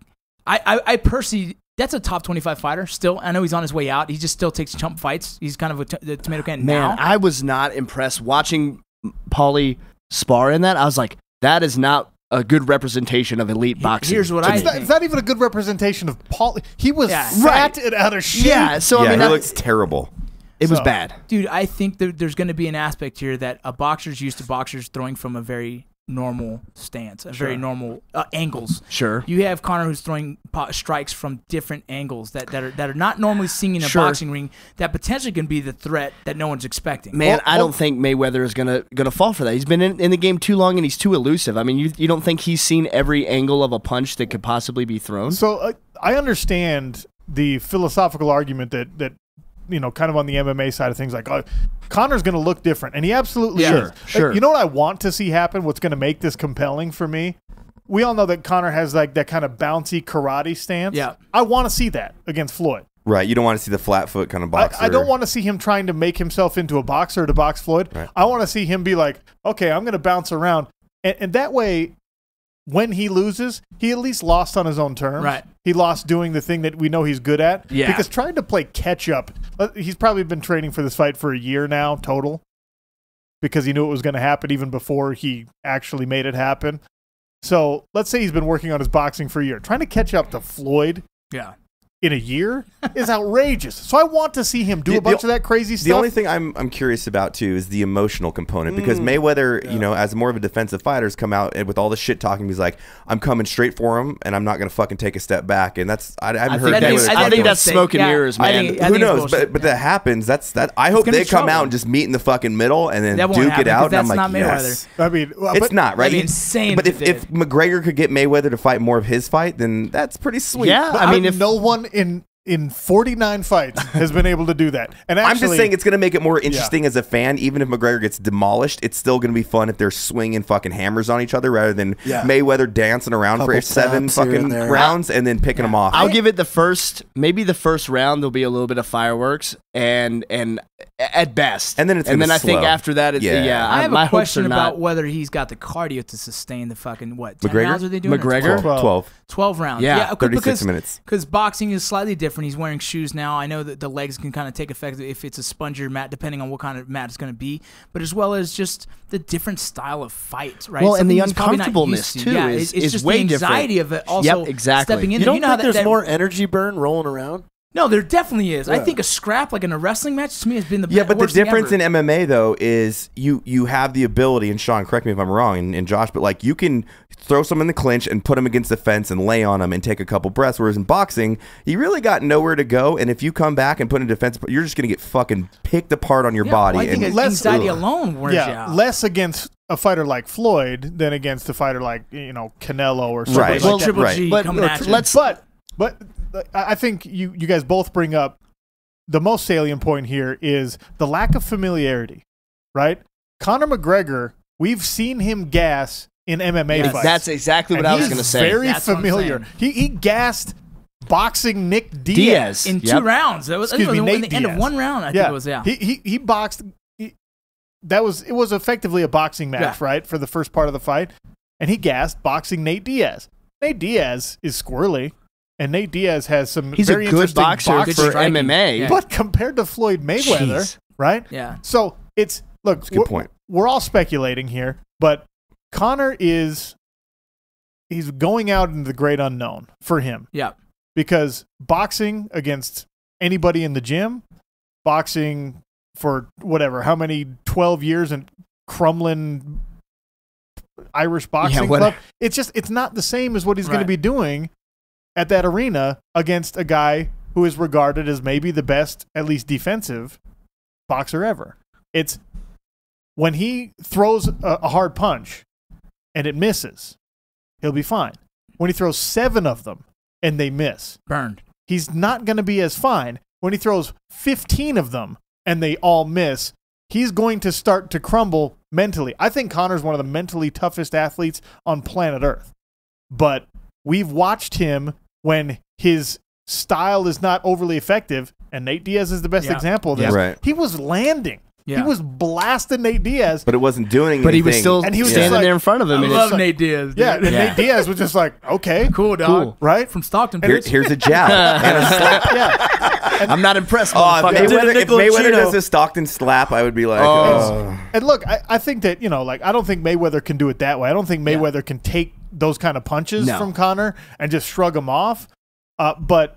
I, I I personally. That's a top twenty-five fighter. Still, I know he's on his way out. He just still takes chump fights. He's kind of a t- the tomato can Man, now. I was not impressed watching Paulie spar in that. I was like, that is not a good representation of elite boxing. Here's what I me. it's, not, think. it's not even a good representation of Paul. He was Yeah. fat and out of shape. yeah. So yeah, I mean, he that- looks terrible. It was bad. Dude, I think there, there's going to be an aspect here that a boxer's used to boxers throwing from a very normal stance, a very normal uh, angles. Sure. You have Conor who's throwing po- strikes from different angles that, that are that are not normally seen in a Sure. boxing ring that potentially can be the threat that no one's expecting. Man, Well, I well- don't think Mayweather is gonna gonna fall for that. He's been in, in the game too long and he's too elusive. I mean, you you don't think he's seen every angle of a punch that could possibly be thrown? So uh, I understand the philosophical argument that that you know, kind of on the MMA side of things, like oh, Conor's going to look different, and he absolutely Yeah. is. Sure, Like, sure. you know what I want to see happen? What's going to make this compelling for me? We all know that Conor has like that kind of bouncy karate stance. Yeah. I want to see that against Floyd. Right. You don't want to see the flat foot kind of I, boxer. I don't want to see him trying to make himself into a boxer to box Floyd. Right. I want to see him be like, okay, I'm going to bounce around, and, and that way, when he loses, he at least lost on his own terms. Right. He lost doing the thing that we know he's good at. Yeah. Because trying to play catch up, uh, he's probably been training for this fight for a year now total, because he knew it was going to happen even before he actually made it happen. So let's say he's been working on his boxing for a year. Trying to catch up to Floyd Yeah. In a year is outrageous. So I want to see him do The- a bunch the- of that crazy stuff. The only thing I'm I'm curious about too is the emotional component because mm. Mayweather, you know, as more of a defensive fighter, has come out and with all the shit talking. He's like, I'm coming straight for him, and I'm not gonna fucking take a step back. And that's I, I haven't I heard think That is- that's, Mayweather I I think that's mistake. smoke and Yeah. mirrors, I man. think- Who knows? bullshit. But but that happens. That's that. I hope they come trouble. out and just meet in the fucking middle and then That duke happen, it out. And I'm because like, that's yes. I mean, well, It's but- not right. that'd be He- insane But if if, McGregor could get Mayweather to fight more of his fight, then that's pretty sweet. Yeah, I mean, if no one in in 49 fights has been able to do that. And actually, I'm just saying it's going to make it more interesting as a fan. Even if McGregor gets demolished, it's still going to be fun if they're swinging fucking hammers on each other rather than Yeah. Mayweather dancing around for seven fucking and rounds and then picking them off. I'll give it the first, maybe the first round. There'll be a little bit of fireworks, and and at best, And then it's and gonna then I think after that, it's yeah. Yeah. I have my a question about not. whether he's got the cardio to sustain the fucking what? 10 McGregor? rounds are they doing? McGregor? 12? 12. 12 rounds. Yeah, yeah 36 because, minutes. Because boxing is slightly different. He's wearing shoes now. I know that the legs can kind of take effect if it's a sponge or mat, depending on what kind of mat it's going to be. But as well as just the different style of fight, right? Well, and the Something he's probably not uncomfortableness, to. too, Yeah, is- it's, it's is just way the different. anxiety of it. Also, exactly. stepping in. You don't know how think that, there's that- more energy burn rolling around? No, there definitely is. I think a scrap like in a wrestling match to me has been the Yeah, be- but the worst difference in MMA though is you you have the ability, and Sean, correct me if I'm wrong, and, and Josh, but like you can throw someone in the clinch and put them against the fence and lay on them and take a couple breaths. Whereas in boxing, you really got nowhere to go, and if you come back and put in defense, you're just gonna get fucking picked apart on your Yeah, body. well, I think and less- anxiety Ugh. alone wears you yeah, out. less against a fighter like Floyd than against a fighter like you know Canelo or something Right. like Well, that. Triple right. G But coming or at you. let's But but I I think you you guys both bring up the most salient point here is the lack of familiarity, right? Conor McGregor, we've seen him gas in MMA Yes. fights. That's exactly what And I was going to say. Very That's familiar. He he gassed boxing Nick Diaz. Diaz in Yep. two rounds. That was, Excuse think was me, in Nate the end of one round. I yeah. think it was. Yeah. He he he boxed. He, that was it. Was effectively a boxing match, Yeah. right, for the first part of the fight, and he gassed boxing Nate Diaz. Nate Diaz is squirrely, and Nate Diaz has some. He's a very good interesting boxer boxing- for striking. MMA. Yeah. but compared to Floyd Mayweather, Jeez. right? yeah. So it's look. a good we're, point. We're all speculating here, but Conor is he's going out into the great unknown for him Yeah. because boxing against anybody in the gym, boxing for whatever, how many 12 years in Crumlin Irish boxing what- club, it's just it's not the same as what he's going to be doing at that arena against a guy who is regarded as maybe the best, at least defensive boxer ever. It's when he throws a, a hard punch and it misses, he'll be fine. When he throws seven of them and they miss, Burned. he's not going to be as fine. When he throws 15 of them and they all miss, he's going to start to crumble mentally. I think Conor's one of the mentally toughest athletes on planet Earth. But we've watched him when his style is not overly effective, and Nate Diaz is the best Yeah. example of this. Yeah. Right. He was landing. He was blasting Nate Diaz. But it wasn't doing anything. But he was still And he was standing like- there in front of him. I and love it's- Nate Diaz. yeah, dude. and Nate Diaz was just like, okay, cool dog. Cool. right? From Stockton. Here, here's a jab. and a slap. yeah. I'm not impressed. Oh, if. Mayweather, if Mayweather does a Stockton slap, I would be like, Oh. oh. And look, I, I think that, you know, like, I don't think Mayweather can do it that way. I don't think Mayweather can take those kind of punches No. from Conor and just shrug him off. Uh, but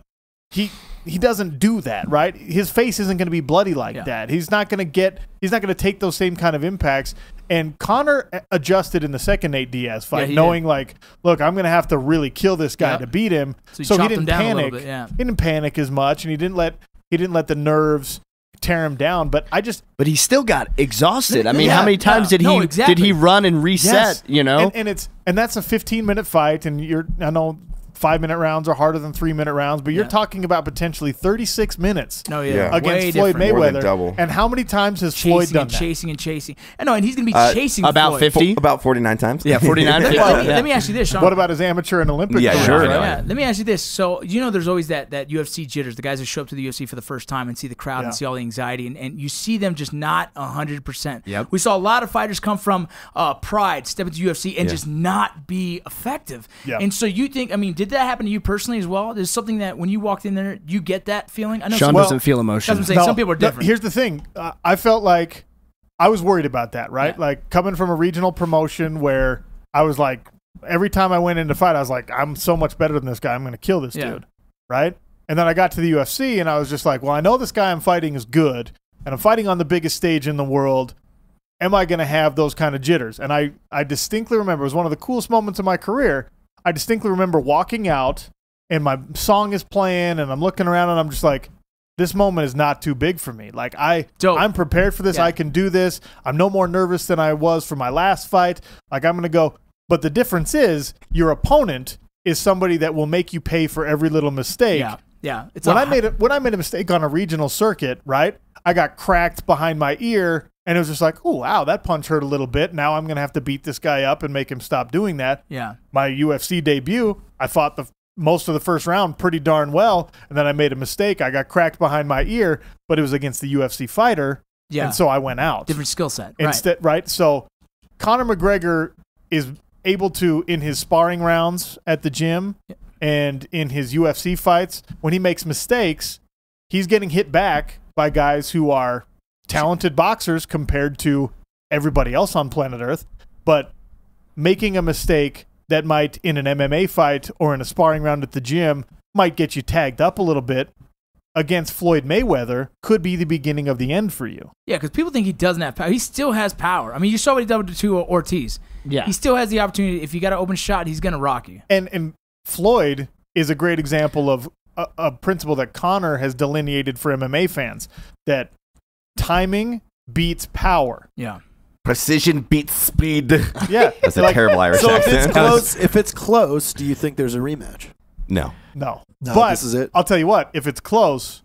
he he doesn't do that, right? His face isn't going to be bloody like Yeah. that. He's not going to get, he's not going to take those same kind of impacts. And Conor adjusted in the second Nate Diaz fight, Yeah, knowing like, look, I'm going to have to really kill this guy Yep. to beat him. So he So, he didn't panic. bit, yeah. He didn't panic as much, and he didn't let he didn't let the nerves tear him down. But I just but he still got exhausted. I mean, Yeah, how many times yeah. did he No, did he run and reset? Yes. You know, and, and it's and that's a 15 minute fight, and you're I know five minute rounds are harder than three minute rounds, but you're Yeah. talking about potentially 36 minutes No, yeah. Yeah. Way against Floyd different. Mayweather. double. And how many times has Floyd done and that? chasing and chasing. And no, and he's going to be Uh, chasing about Floyd. fifty. About 49 times. Yeah, 49, Let, 50. let me, Yeah. let me ask you this, Sean. What about his amateur and Olympic? Yeah, career, sure. right? Yeah, let me ask you this. So you know, there's always that that UFC jitters. The guys who show up to the UFC for the first time and see the crowd Yeah. and see all the anxiety, and, and you see them just not hundred percent. Yep. We saw a lot of fighters come from uh, pride, step into UFC, and just not be effective. Yeah. And so you think, I mean, did that happen to you personally as well? Is something that when you walked in there, you get that feeling. I know Sean some, doesn't Well, feel that's emotion. what I'm saying. No, some people are no, different. here's the thing. Uh, I felt like I was worried about that, right? Yeah. Like coming from a regional promotion where I was like, every time I went into fight, I was like, I'm so much better than this guy. I'm going to kill this Yeah. dude, right? And then I got to the UFC and I was just like, well, I know this guy I'm fighting is good, and I'm fighting on the biggest stage in the world. Am I going to have those kind of jitters? And I, I distinctly remember it was one of the coolest moments of my career. I distinctly remember walking out and my song is playing and I'm looking around and I'm just like, this moment is not too big for me. Like I, Dope. I'm prepared for this. Yeah. I can do this. I'm no more nervous than I was for my last fight. Like I'm gonna go. But the difference is your opponent is somebody that will make you pay for every little mistake. yeah, yeah. It's When a I made it, when I made a mistake on a regional circuit, right? I got cracked behind my ear, and it was just like, oh wow, that punch hurt a little bit. Now I'm gonna have to beat this guy up and make him stop doing that yeah. my UFC debut, I fought the most of the first round pretty darn well, and then I made a mistake. I got cracked behind my ear, but it was against the UFC fighter, Yeah. and so I went out Different skill set. Right. instead. Right. So Conor McGregor is able to in his sparring rounds at the gym and in his UFC fights when he makes mistakes, he's getting hit back by guys who are talented boxers compared to everybody else on planet Earth, but making a mistake that might in an MMA fight or in a sparring round at the gym might get you tagged up a little bit against Floyd Mayweather could be the beginning of the end for you. Yeah, because people think he doesn't have power. He still has power. I mean, you saw what he did to Ortiz. Yeah. He still has the opportunity. If you got an open shot, he's going to rock you. and and Floyd is a great example of a, a principle that Conor has delineated for MMA fans that timing beats power. Yeah. Precision beats speed. Yeah, That's a like, terrible Irish So if it's accent. close, if it's close, do you think there's a rematch? No. No, No, but this is it. I'll tell you what: if it's close,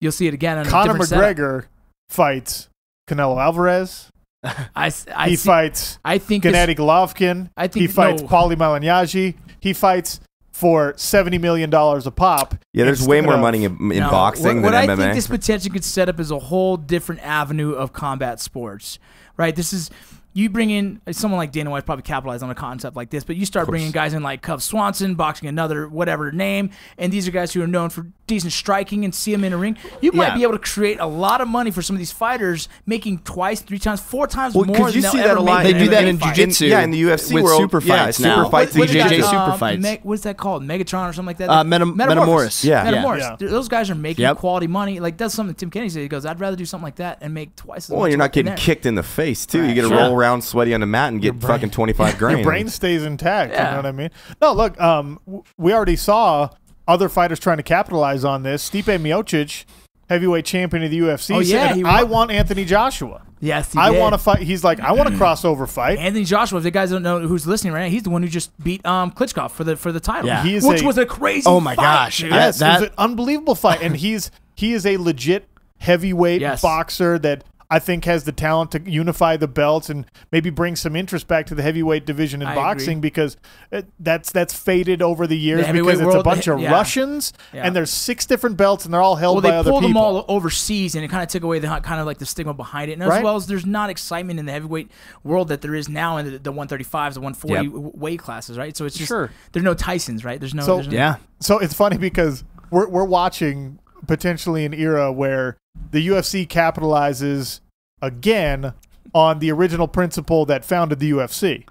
You'll see it again on a Conor different setup. McGregor fights Canelo Alvarez. I, s- I he see- fights I think Gennady Golovkin. I think- he fights no. Paulie Malignaggi. He fights for seventy million dollars a pop. Yeah, there's way more of- money in, in No, boxing what, what than I MMA. think this potentially could set up is a whole different avenue of combat sports, right? This is you bring in someone like Dana White probably capitalized on a concept like this, but you start bringing guys in like Cub Swanson, boxing another whatever name, and these are guys who are known for decent striking and see them in a ring. You might Yeah. be able to create a lot of money for some of these fighters, making twice, three times, four times Well, more 'cause than you they'll see that ever a lot. make They do in that in fight. jiu-jitsu. yeah, in the UFC with world, super yeah, fights super now. fights. What is in that, JJ jiu-jitsu. super um, fights. Me- what's that called? Megatron or something like that? Uh, Metam- Metamoris. Yeah. Metamoris. Yeah. Th- Those guys are making Yep. quality money. Like that's something Tim Kennedy said. He goes, "I'd rather do something like that and make twice as much." Well, you're not getting there." kicked in the face too. You get to sure. roll around sweaty on the mat and get fucking 25 grand. Your brain stays intact. You know what I mean? No, look, um, we already saw other fighters trying to capitalize on this. Stipe Miocic, heavyweight champion of the UFC, Oh, yeah, said, he "I want Anthony Joshua." Yes, he I want to fight. He's like, I want a crossover fight. Anthony Joshua. If the guys don't know who's listening right now, he's the one who just beat um Klitschko for the for the title. Yeah. He is which a- was a crazy. Oh my fight, gosh. dude. Yes, that- it's an unbelievable fight, and he's he is a legit heavyweight Yes. boxer that I think has the talent to unify the belts and maybe bring some interest back to the heavyweight division in I boxing agree. because it, that's that's faded over the years The because it's a bunch of yeah. Russians Yeah. and there's six different belts and they're all held Well, by they other pulled people. them all overseas, and it kind of took away the kind of like the stigma behind it, and as Right. well as there's not excitement in the heavyweight world that there is now in the, the 135s, the 140 Yep. weight classes, right? So it's just Sure. there's no Tysons, right? There's no. So- there's no Yeah. So it's funny because we're we're watching potentially an era where the UFC capitalizes again on the original principle that founded the UFC,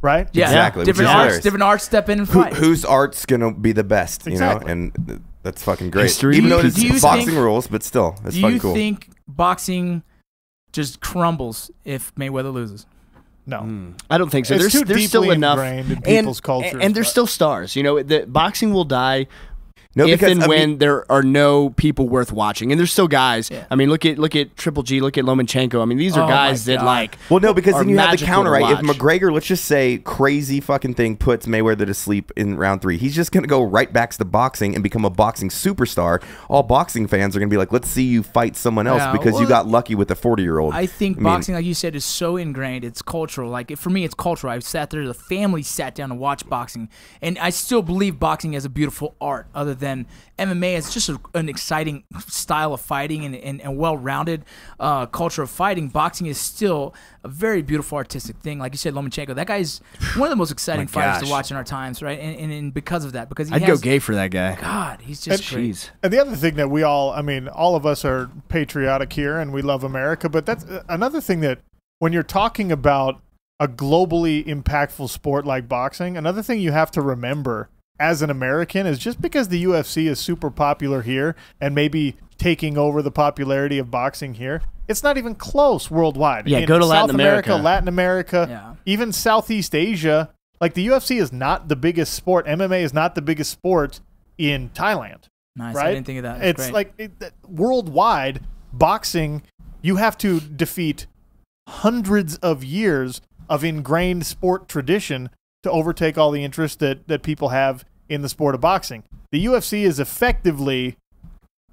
right? yeah, Exactly, Different arts, hilarious. different arts step in and Who, whose art's gonna be the best? You Exactly. know, and that's fucking great. History Even though it's you boxing think- rules, but still, it's Do fucking you think boxing just crumbles if Mayweather loses? No. Hmm. I don't think so. It's there's too there's still deeply enough ingrained in and- people's cultures, and, there's but- still stars. You know, the boxing will die no, if because and I when mean, there are no people worth watching, and there's still guys. Yeah. I mean, look at look at Triple G, look at Lomachenko. I mean, these are Oh guys that like. Well, no, because are then you have the counter, right? If. McGregor, let's just say, crazy fucking thing puts Mayweather to sleep in round three, he's just going to go right back to boxing and become a boxing superstar. All boxing fans are going to be like, let's see you fight someone else Yeah, because you got lucky with a 40 year old. I think boxing, like you said, is so ingrained. It's cultural. Like for me, it's cultural. I sat there, the family sat down to watch boxing, and I still believe boxing is a beautiful art. Other than MMA, it's just a, an exciting style of fighting and, and, and well-rounded uh, culture of fighting. Boxing is still a very beautiful artistic thing. Like you said, Lomachenko, that guy's one of the most exciting fighters gosh. to watch in our times, right? And, and, and because of that, because he I'd has, go gay for that guy. God, he's just great. And the other thing that we all, I mean, all of us are patriotic here and we love America, but that's uh, another thing that when you're talking about a globally impactful sport like boxing, another thing you have to remember as an American is just because the UFC is super popular here and maybe taking over the popularity of boxing here, it's not even close worldwide. Yeah, In go to South Latin America. Latin America, Yeah. even Southeast Asia. Like the UFC is not the biggest sport. MMA is not the biggest sport in Thailand Nice. right? I didn't think of that. That's it's great. like it, that- worldwide boxing. You have to defeat hundreds of years of ingrained sport tradition to overtake all the interest that that people have in the sport of boxing. The UFC is effectively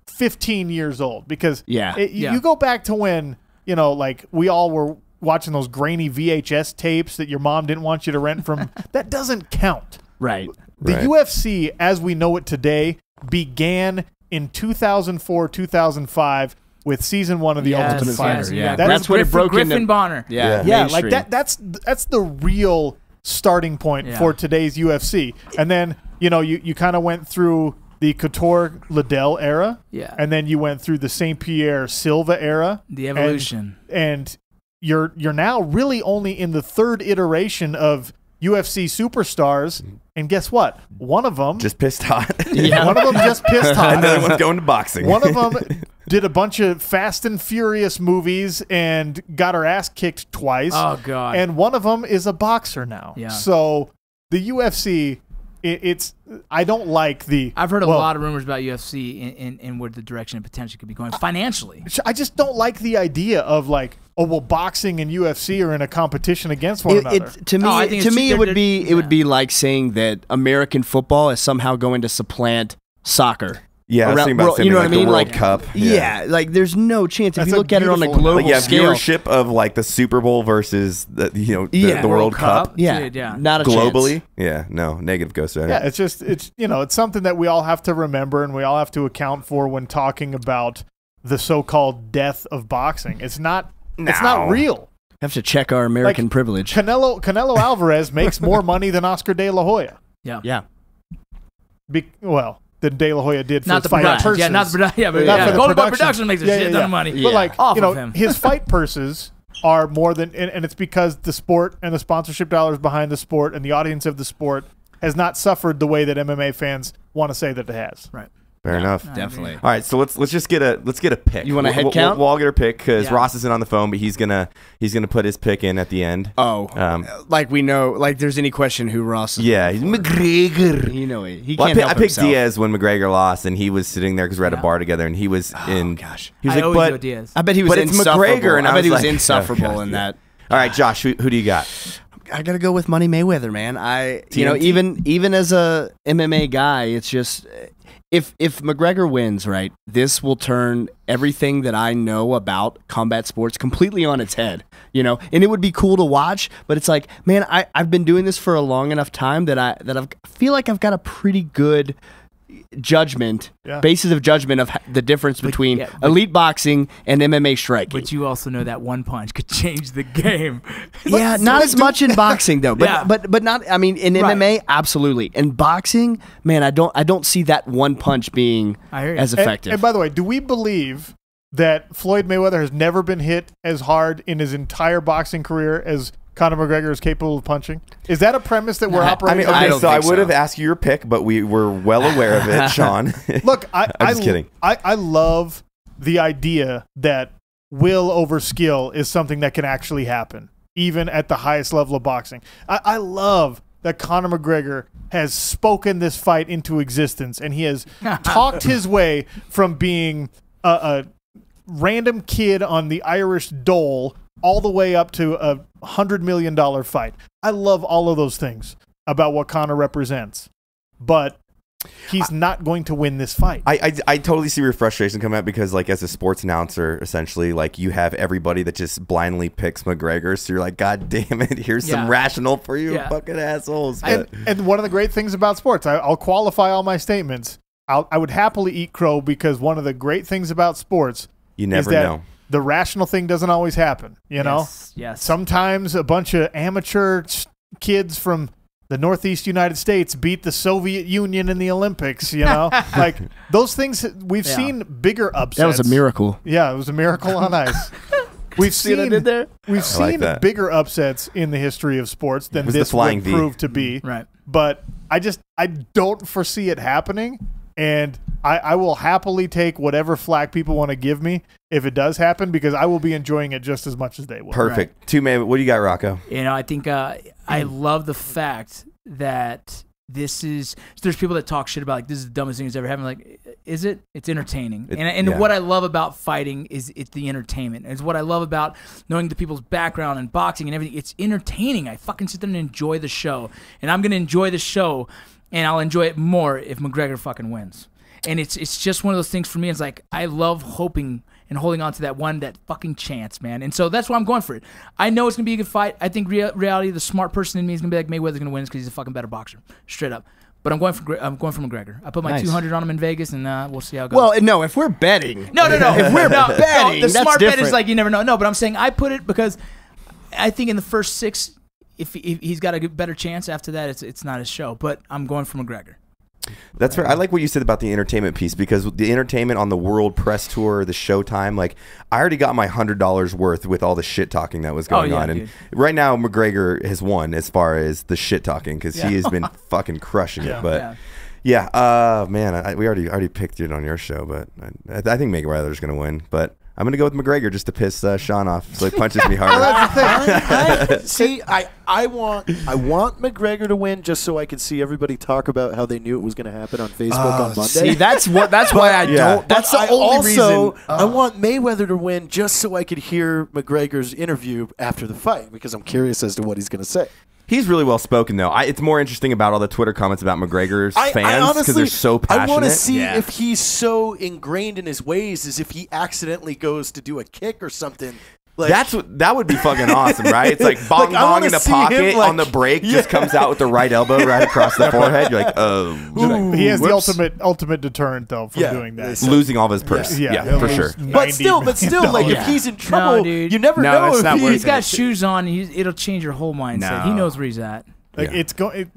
15 years old because Yeah. it- you- Yeah. you go back to when you know like we all were watching those grainy VHS tapes that your mom didn't want you to rent from that doesn't count. Right. The Right. UFC, as we know it today, began in 2004, 2005 with season one of the Yes, Ultimate Fighter. you yeah. That That's is when it Griffin, broke Griffin into Bonner. Yeah. Yeah, mainstream. like that. That's that's the real starting point Yeah. for today's UFC. And then you know you you kind of went through the Couture Liddell era, Yeah. and then you went through the Saint Pierre Silva era, The and- evolution. and you're you're now really only in the third iteration of UFC superstars. And guess what? One of them just pissed hot. Yeah. One of them just pissed hot. Another one's going to boxing. One of them did a bunch of Fast and Furious movies and got her ass kicked twice. Oh God. And one of them is a boxer now. Yeah. So the UFC, it, it's I don't like the. I've heard a well, lot of rumors about UFC and, and, and where the direction it potentially could be going financially. I just don't like the idea of like, oh well, boxing and UFC are in a competition against one It, another. it, to me, No, I think to me, it would be it yeah. would be like saying that American football is somehow going to supplant soccer. Yeah, I was around- about world- you know like what I mean? the World Like- Cup. Yeah. like there's no chance if That's you look at it on a global Like, yeah, scale. viewership of like the Super Bowl versus the you know the, Yeah. the World, Cup, yeah, Dude, yeah. not a globally. chance. Yeah, no negative Ghost Rider. yeah, it's just it's you know it's something that we all have to remember and we all have to account for when talking about the so-called death of boxing. It's not. It's not real. Have to check our American Like, privilege. Canelo Canelo Alvarez makes more money than Oscar De La Hoya. Yeah. Yeah, Be, well, than De La Hoya did for Not the fight production. purses. Yeah, not the production. Yeah, but Not yeah. for the Golden Boy production. Production makes a Yeah, shit yeah, ton yeah. of money. Yeah. But like Off you know, of him. his fight purses are more than, and, and it's because the sport and the sponsorship dollars behind the sport and the audience of the sport has not suffered the way that MMA fans want to say that it has. Right. Fair enough. Definitely. All right, so let's let's just get a let's get a pick. You want a We'll- head we'll, count? We'll, all get our pick because Yeah. Ross isn't on the phone, but he's gonna he's gonna put his pick in at the end. Oh, Um, like we know, like there's any question who Ross is. Yeah, he's McGregor. You know it. He Well, I, can't pick, I picked himself. Diaz when McGregor lost, and he was sitting there because we're at a bar together, and he was in. gosh. he was I like, always but go Diaz. I bet he was But it's insufferable. McGregor, and I I bet he was was like, insufferable oh, God, in yeah. that. all right, Josh, who, who do you got? I gotta go with Money Mayweather, man. I you know even even as a MMA guy, it's just if if McGregor wins, right, this will turn everything that I know about combat sports completely on its head. You know, and it would be cool to watch, but it's like, man, I I've been doing this for a long enough time that I that I've, I feel like I've got a pretty good judgment, Yeah. basis of judgment of the difference between yeah, but- elite boxing and MMA striking. But you also know that one punch could change the game. Yeah, not as much in boxing though. But Yeah. but but not. I mean, in Right. MMA, absolutely. In boxing, man, I don't I don't see that one punch being I hear you. as And- effective. And, by the way, do we believe that Floyd Mayweather has never been hit as hard in his entire boxing career as Conor McGregor is capable of punching? Is that a premise that we're I- I I operating? mean, on? I okay, don't so I would so. have asked you your pick, but we were well aware of it, Sean. Look, I, I'm I, just kidding. I, I love the idea that will over skill is something that can actually happen, even at the highest level of boxing. I, I love that Conor McGregor has spoken this fight into existence and he has talked his way from being a, a random kid on the Irish dole all the way up to a hundred million dollar fight. I love all of those things about what Conor represents, but he's not going to win this fight. I, I, I totally see your frustration come out because like as a sports announcer essentially like you have everybody that just blindly picks McGregor so you're like god damn it here's some rational for you Yeah. fucking assholes and, and one of the great things about sports, I, I'll qualify all my statements. I'll, I would happily eat crow because one of the great things about sports you is never that know the rational thing doesn't always happen. You know, Yes. yes. sometimes a bunch of amateur s- kids from the Northeast United States beat the Soviet Union in the Olympics. You know, like those things. We've Yeah. seen bigger upsets. that was a miracle. Yeah, it was a miracle on ice. We've See what I seen did there? we've like seen that. bigger upsets in the history of sports than this flying would prove to be. right. But I just I don't foresee it happening, and I, I will happily take whatever flack people want to give me if it does happen because I will be enjoying it just as much as they will. perfect two man what do you got Rocco You know, I think uh, I love the fact that this is. There's people that talk shit about like this is the dumbest thing that's ever happened. Like, is it? It's entertaining, It- and and yeah. what I love about fighting is it's the entertainment. It's what I love about knowing the people's background and boxing and everything. It's entertaining. I fucking sit there and enjoy the show, and I'm gonna enjoy the show, and I'll enjoy it more if McGregor fucking wins. And it's it's just one of those things for me. It's like I love hoping and holding on to that one that fucking chance, man. And so that's why I'm going for it. I know it's gonna be a good fight. I think rea- reality, the smart person in me is gonna be like Mayweather's gonna win because he's a fucking better boxer, straight up. But I'm going for I'm going for McGregor. I put my Nice. 200 on him in Vegas, and uh, we'll see how it goes. Well, no, if we're betting, no, no, no. if we're no, betting, no, the that's smart bet is like you never know. No, but I'm saying I put it because I think in the first six, if, if he's got a better chance after that, it's it's not his show. But I'm going for McGregor. That's fair. I like what you said about the entertainment piece because the entertainment on the world press tour, the Showtime, like I already got my hundred dollars worth with all the shit talking that was Oh, going yeah, on, and dude. right now McGregor has won as far as the shit talking because he has been fucking crushing Yeah. it. But Yeah. yeah, uh, man, I, we already already picked it on your show, but I, I think Mayweather's gonna win, but. I'm gonna go with McGregor just to piss uh, Sean off, so he punches me harder. I, I, see, I, I want I want McGregor to win just so I can see everybody talk about how they knew it was going to happen on Facebook on Monday. see, that's what that's why I Yeah. don't. That's But the I only also, reason. I want Mayweather to win just so I could hear McGregor's interview after the fight because I'm curious as to what he's going to say. He's really well spoken, though. I, it's more interesting about all the Twitter comments about McGregor's fans because they're so passionate. I want to see Yeah. if he's so ingrained in his ways as if he accidentally goes to do a kick or something. Like, That's what that would be fucking awesome, right? It's like bong Like, bong in the see him, pocket like- on the break, Yeah. just comes out with the right elbow right across the forehead. You're like, oh, He has the ultimate ultimate deterrent though from Yeah. doing that. It's- losing all of his purse. Yeah, Yeah, he'll for sure. but still, but still, like million if he's in trouble, No, dude. you never No, know if he, he's got it. shoes on. He's, it'll change your whole mindset. He knows where he's at. Like Yeah. it's going. It,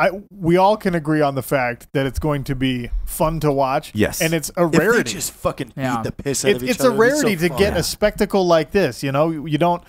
I we all can agree on the fact that it's going to be fun to watch. Yes. and it's a If they rarity. just fucking beat the piss out It, of each it's other. a it'd be so rarity to fun. get a spectacle like this. You know, you don't.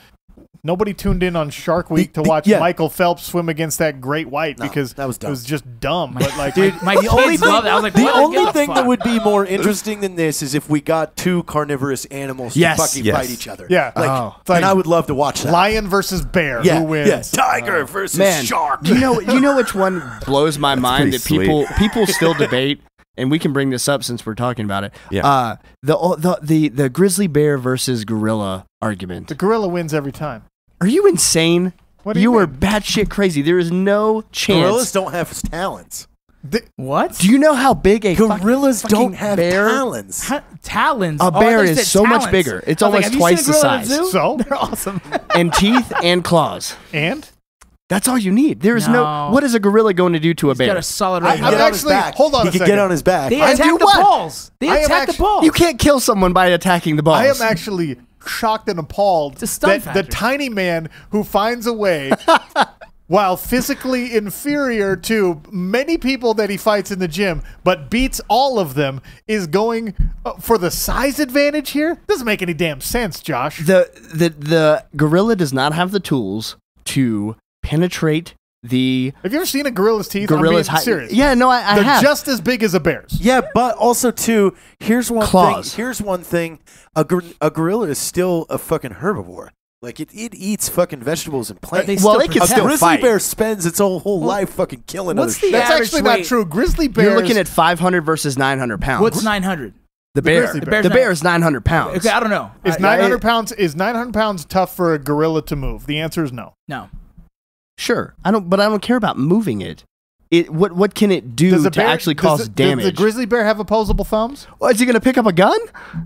Nobody tuned in on Shark Week The- to watch yeah. Michael Phelps swim against that great white No, because that was it was just dumb. But like, My The only thing, love it. I was like, the only Give a thing that would be more interesting than this is if we got two carnivorous animals Yes. to fucking Yes. fight each other. Yeah. like, Oh. Like and I would love to watch that. lion versus bear. yeah, Who wins? yeah, tiger versus Man, shark. do you know? You know which one blows my mind that people sweet. people still debate, and we can bring this up since we're talking about it. Yeah. Uh, the the the the grizzly bear versus gorilla argument. The gorilla wins every time. Are you insane? What do you are mean? batshit crazy. There is no chance. Gorillas don't have talons. The- What? Do you know how big a fuck- Gorillas fucking don't have bear? talons. Ta- talons. A Oh, bear thought you is said so much bigger. It's I was like, almost twice the a gorilla at size. zoo? So? they're awesome. and teeth and claws. and That's all you need. There is no. No. What is a gorilla going to do to a He's got a solid right can I'm get hook. on his actually- back. hold on He a could second. get on his back. They I attack the what? balls. They I am attack the balls. you can't kill someone by attacking the balls. I am actually shocked and appalled It's a stunt that the tiny man who finds a way, while physically inferior to many people that he fights in the gym, but beats all of them, is going uh, for the size advantage here. Doesn't make any damn sense, Josh. the the the gorilla does not have the tools to penetrate the Have you ever seen a gorilla's teeth? gorilla's I'm being high. serious. Yeah, no, I, I They're have. just as big as a bear's. Yeah, but also too. Here's one Claws. thing. Here's one thing. A, gor- a gorilla is still a fucking herbivore. Like it, it eats fucking vegetables and plants. they well, still they can a still grizzly fight. bear spends its whole whole life fucking killing what's other the shit. That's average actually not weight- true. Grizzly bears. You're looking at 500 versus 900 pounds. What's 900? the bear? grizzly The bear. bear, The bear's is 900 pounds. Okay, I don't know. Is I- I- hundred pounds is nine hundred pounds tough for a gorilla to move? The answer is no. no. Sure, I don't, but I don't care about moving it. It what what can it do Does to bear actually does cause the- does damage? the grizzly bear have opposable thumbs? Oh, is he going to pick up a gun?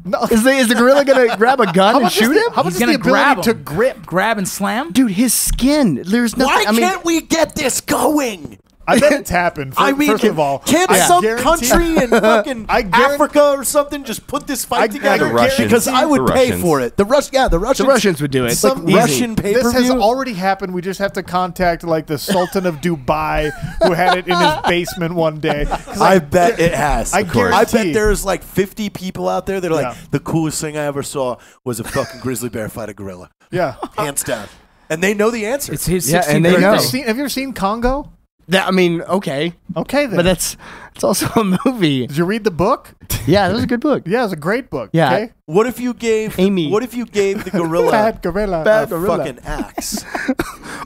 No. Is the, is the gorilla going to grab a gun and shoot the, him? How much He's is the gonna grab ability him. to grip? Grab and slam? Dude, his skin. There's nothing. Why I mean, can't we get this going? I bet it's happened. Fir- I mean, first can, of all, can't I some country in fucking Africa or something just put this fight I- I together? The Russians. because I would pay for it. The Rush, yeah, the Russians. the Russians would do it. Some Easy. Russian pay per This has already happened. We just have to contact like the Sultan of Dubai, who had it in his basement one day. 'Cause I bet it has. I I bet there's like 50 people out there that are like, Yeah. the coolest thing I ever saw was a fucking grizzly bear fight a gorilla, Yeah. hands down, and they know the answer. It's his Yeah, and they Have you, know. ever seen, have you ever seen Congo? That, I mean, okay, Okay, then. but that's it's also a movie. Did you read the book? Yeah, that was a good book. Yeah, it was a great book. Yeah. Okay? what if you gave Amy. What if you gave the gorilla Bad gorilla. Bad a gorilla. fucking axe?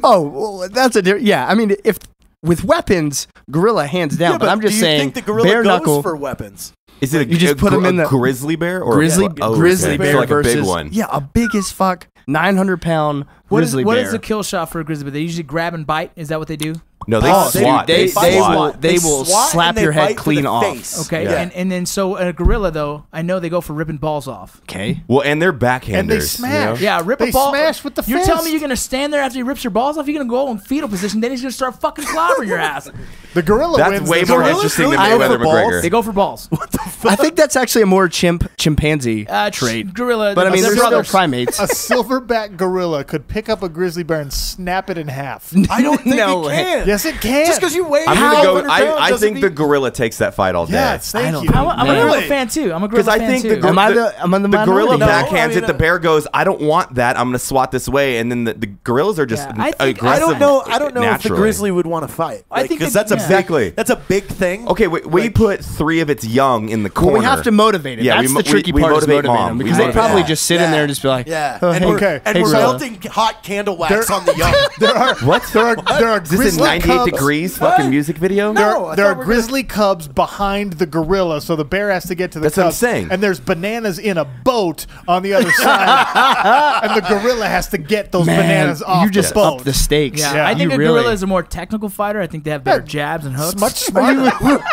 Oh, well, that's a di- yeah. I mean, if with weapons, gorilla hands down. Yeah, but, I'm just do you saying, think the gorilla bare goes knuckle. for weapons? Is it a, You just a put gr- him in a the- grizzly bear or grizzly a, oh, grizzly okay. bear So like versus a big one? yeah, a big as fuck, 900 pound What is, grizzly what bear. is the kill shot for a grizzly bear? They usually grab and bite. Is that what they do? No, they Oh, swat. dude, they- They they swat. will- they will swat slap they your head clean off. face. Okay, Yeah. and, and then so a gorilla though, I know they go for ripping balls off. okay. Well, and they're backhanders. And they you smash. know? Yeah, rip They a ball. smash with the You're telling me you're gonna stand there after he rips your balls off? You're gonna go in fetal position, then he's gonna start fucking clobbering your ass. The gorilla That's wins. way more interesting than really go Mayweather? McGregor. They go for balls. What the fuck? I think that's actually a more chimp chimpanzee Uh, trait. gorilla. But I mean, they're they're still primates. A silverback gorilla could pick up a grizzly bear and snap it in half. I don't think No it way. can. Yes, it can. Just because you weigh I'm gonna go. I, I think mean- the gorilla takes that fight all day. Yes, thank I don't you. I'm, a- I'm a Man. gorilla fan too. I'm a gorilla Because I fan think too. the, gor- Am I the, the- am I the the gorilla minority? No, backhands I mean, it. The bear goes, "I don't want that. I'm going to swat this way." And then the, the gorillas are just Yeah, I think- aggressive. I don't know. I don't know if the grizzly would want to fight. I think because that's a yeah. big, Exactly. that's a big thing. Okay, we, we Like- put three of its young in the corner. Well, we have to motivate it. Yeah, we That's mo- the tricky we- we part is motivate motivating them because they motivate probably just sit in there and just be like, Yeah, "Oh, and we're, Okay. and we're melting hot candle wax on the young. There are What? there are there are Is this a grizzly 98 cubs. degrees fucking music video? There, No, there are we were grizzly cubs behind the gorilla, so the bear has to get to the That's what I'm saying. And there's bananas in a boat on the other side, and the gorilla has to get those Man, bananas off you just the boat. up the stakes. Yeah, Yeah. I think You a really- gorilla is a more technical fighter. I think they have better Yeah. jabs and hooks. It's much smarter.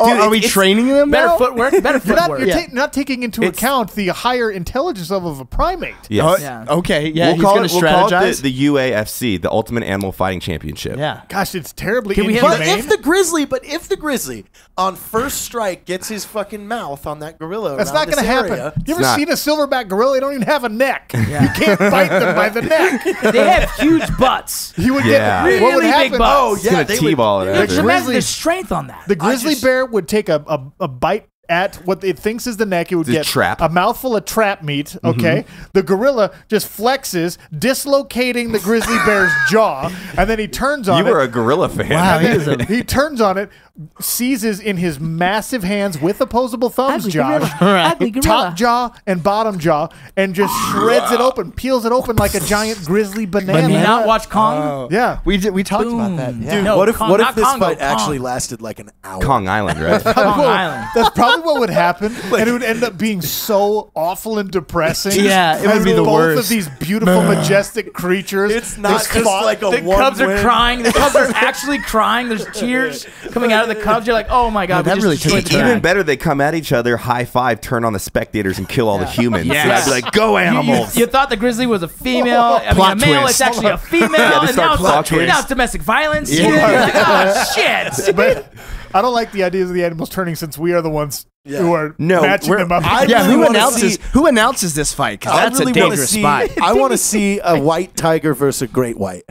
Oh, are we training them better now? footwork. Better You're not, footwork. you're Yeah. ta- not taking into It's- account the higher intelligence level of a primate. Yes. Oh, Yeah. Okay, yeah, we'll he's call it, to we'll call it the, the UAFC, the Ultimate Animal Fighting Championship. Yeah. Gosh, it's terribly Can we have- inhumane. But if the grizzly, but if the grizzly on first strike gets his fucking mouth on that gorilla, That's not going to happen. area- You ever not. seen a silverback gorilla? They don't even have a neck. You can't bite them by the neck. They have huge butts. You would Yeah. get what would Really big happen? butts. Oh yeah, gonna they T-ball would, it The after. Imagine grizzly- the strength on that. The grizzly just- bear would take a, a, a bite at what it thinks is the neck. It would It's a get trap. a mouthful of trap meat. Mm-hmm. Okay, the gorilla just flexes, dislocating the grizzly bear's jaw, and then he turns on it. You it. were a gorilla fan. Wow, he is a he turns on it, seizes in his massive hands with opposable thumbs, Ugly Josh, gorilla. Ugly gorilla. top jaw and bottom jaw, and just shreds it open, peels it open like a giant grizzly banana. Did you not watch oh. Kong? Yeah. we did, we talked about that. Yeah. Dude, No, what if Kong- what if this Congo, fight actually lasted like an hour? Kong Island, right? Kong Well, Island. That's probably what would happen, and it would end up being so awful and depressing. Yeah, it would be the both worst. of these beautiful, majestic creatures. It's not just just fought- like a The one cubs are crying. The cubs are actually crying. There's tears coming out of the cubs. You're like, oh my god, that really destroyed took the Even better, they come at each other, high five, turn on the spectators, and kill all the humans. Yes. And I'd be like, go You- you, animals. you thought the grizzly was a female, I mean, Plot a male. twist. It's actually a female, Yeah, they and now plot it's, twist. now it's domestic violence. Yeah. oh shit! but I don't like the ideas of the animals turning since we are the ones who are No, matching them up. I Yeah, really who announces see- who announces this fight? Because that's really a dangerous see, spot. I want to see a white tiger versus a great white.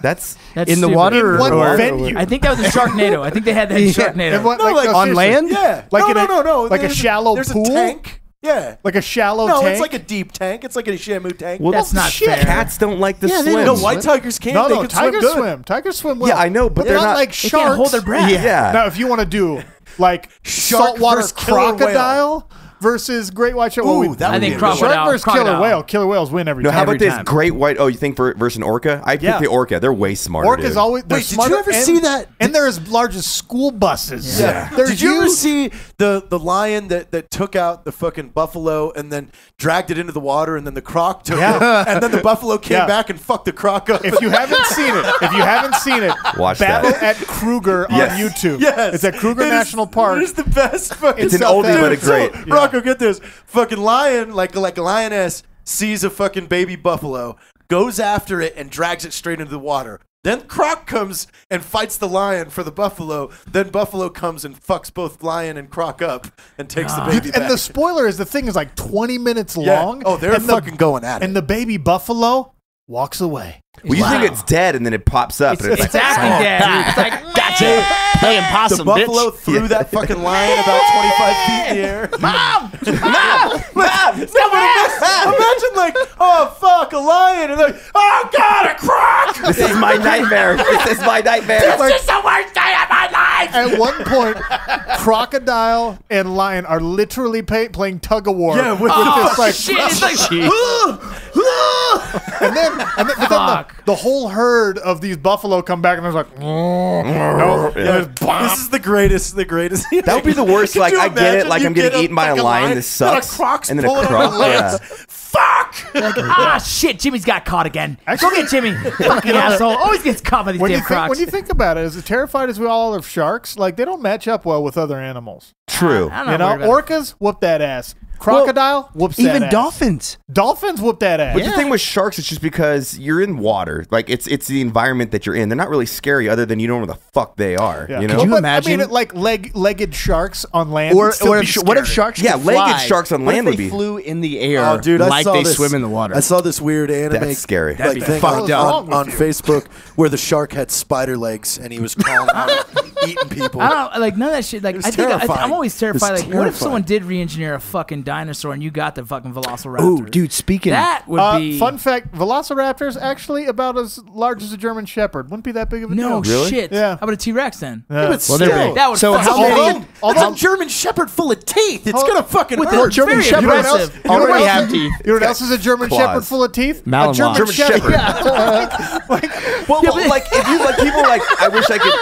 That's That's In the stupid. water In what or- venue? I think that was in Sharknado. I think they had that in Yeah. Sharknado. And what- No, like- on land? Yeah, Like no, in no, a- no, no. like a There's shallow there's pool? a tank. Yeah. like a shallow tank. No, tank. it's like a deep tank. It's like a Shamu tank. well, That's not shit. fair. Cats don't like to Yeah, they swim. no, white tigers can't. no, they no. can Tigers swim. swim. Tigers swim well. Yeah, I know, but they're, they're not, not- like They sharks. can't hold their breath. Yeah. Now, if you want to do like Shark saltwater versus killer whale. crocodile versus great white shark, well, Ooh, we- that I would think be crocodile- shark versus killer crocodile. whale. Killer whales win every No, time. how about this time. great white? Oh, you think for, versus an orca? I pick Yeah. the orca. They're way smarter. Orcas dude. always. They're Wait, did you ever and- see that? And they're as large as school buses. Yeah. They're Did you ever see the the lion that, that took out the fucking buffalo and then dragged it into the water and then the croc took Yeah. it and then the buffalo came Yeah. back and fucked the croc up? If you haven't seen it, if you haven't seen it, Watch Battle that. at Kruger on YouTube. yes, it's at Kruger It is- National Park. It is the best. Fucking It's an oldie but a great. So, Rocco, get this. Fucking lion, like like a lioness, sees a fucking baby buffalo, goes after it, and drags it straight into the water. Then Croc comes and fights the lion for the buffalo. Then Buffalo comes and fucks both lion and Croc up and takes the baby back. and the spoiler is the thing is like 20 minutes Yeah. long. Oh, they're and the- fucking going at it. And the baby buffalo walks away. Well, you Wow. think it's dead, and then it pops up, It's, and it's, it's like, acting dead. Ah, ah, ah, it's like, gotcha. Playing the buffalo bitch. threw that fucking lion about 25 feet in the air. Mom! Mom! Mom! Imagine like, oh fuck, a lion, and like, oh god, a croc. this is my nightmare. this is my nightmare. This is the worst day of my life! At one point, crocodile and lion are literally pay, playing tug of war. Yeah, with- Oh, this, like, shit. It's like, and then, and then, but then the, the whole herd of these buffalo come back and there's like, no, and. This is the greatest, the greatest. That would be the worst. Like I get it. Like I'm getting get eaten by a fucking lion. This then sucks. a croc's and then a pulling on croc. the legs. Yeah. Fuck. ah, shit. Jimmy's got caught again. Go get Jimmy. Fucking asshole. Always gets caught by these when you, damn think, crocs. when you think about it, as terrified as we all are of sharks, like they don't match up well with other animals. True. I'm You know, worried about it. orcas whoop that ass. Crocodile whoops that Even ass. dolphins. Dolphins whoop that ass. But the thing with sharks, it's just because you're in water. Like it's it's the environment that you're in. They're not really scary, other than you don't know where the fuck they are. Yeah. You know. Well, you but, imagine- I mean, like leg legged sharks on land. Or, or if, what if sharks Yeah, could legged sharks on What if land they would be- flew in the air Oh, dude, I like saw they this, swim in the water. I saw this weird anime. That's scary. Like, be thing fucked on, up. on, on Facebook where the shark had spider legs and he was crawling out, eating people. I don't like none of that shit. Like i think i i'm always terrified. Like, what if someone did re-engineer a fucking dinosaur and you got the fucking Velociraptor? oh, dude, speaking that would Uh, be fun fact: Velociraptor's actually about as large as a German Shepherd. Wouldn't be that big of a no deal. Really? shit. Yeah. How about a T-Rex then? Yeah. but Well, they're still. That would So fuck how up many- all- Although, although- it's a German Shepherd full of teeth. It's gonna fucking With hurt. the German very Shepherds aggressive. You know already have teeth. You know what else is a German Claws. Shepherd full of teeth? Malinois. A German, German Shepherd. Shepherd. Well, well, like if you like people like I wish I could.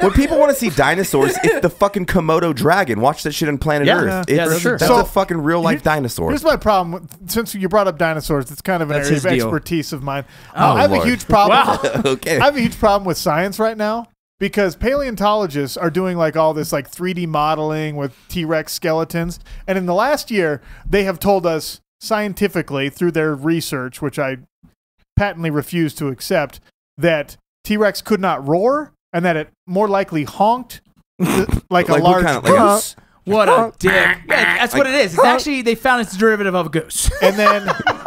when people want to see dinosaurs, it's the fucking Komodo dragon. Watch that shit on Planet Yeah. Earth. Yeah, It's, for sure. That's So- a fucking real life Here- dinosaur. Here's my problem. Since you brought up dinosaurs, it's kind of an That's area of deal. expertise of mine. Oh, Uh, I have Lord. a huge problem. okay. I have a huge problem with science right now because paleontologists are doing like all this like 3D modeling with T-Rex skeletons, and in the last year they have told us scientifically through their research, which I patently refuse to accept, that T-Rex could not roar and that it more likely honked th- like, a Like what large kind of- like a- goose. What a dick. Yeah, that's what it is. It's actually they found it's a derivative of a goose. and then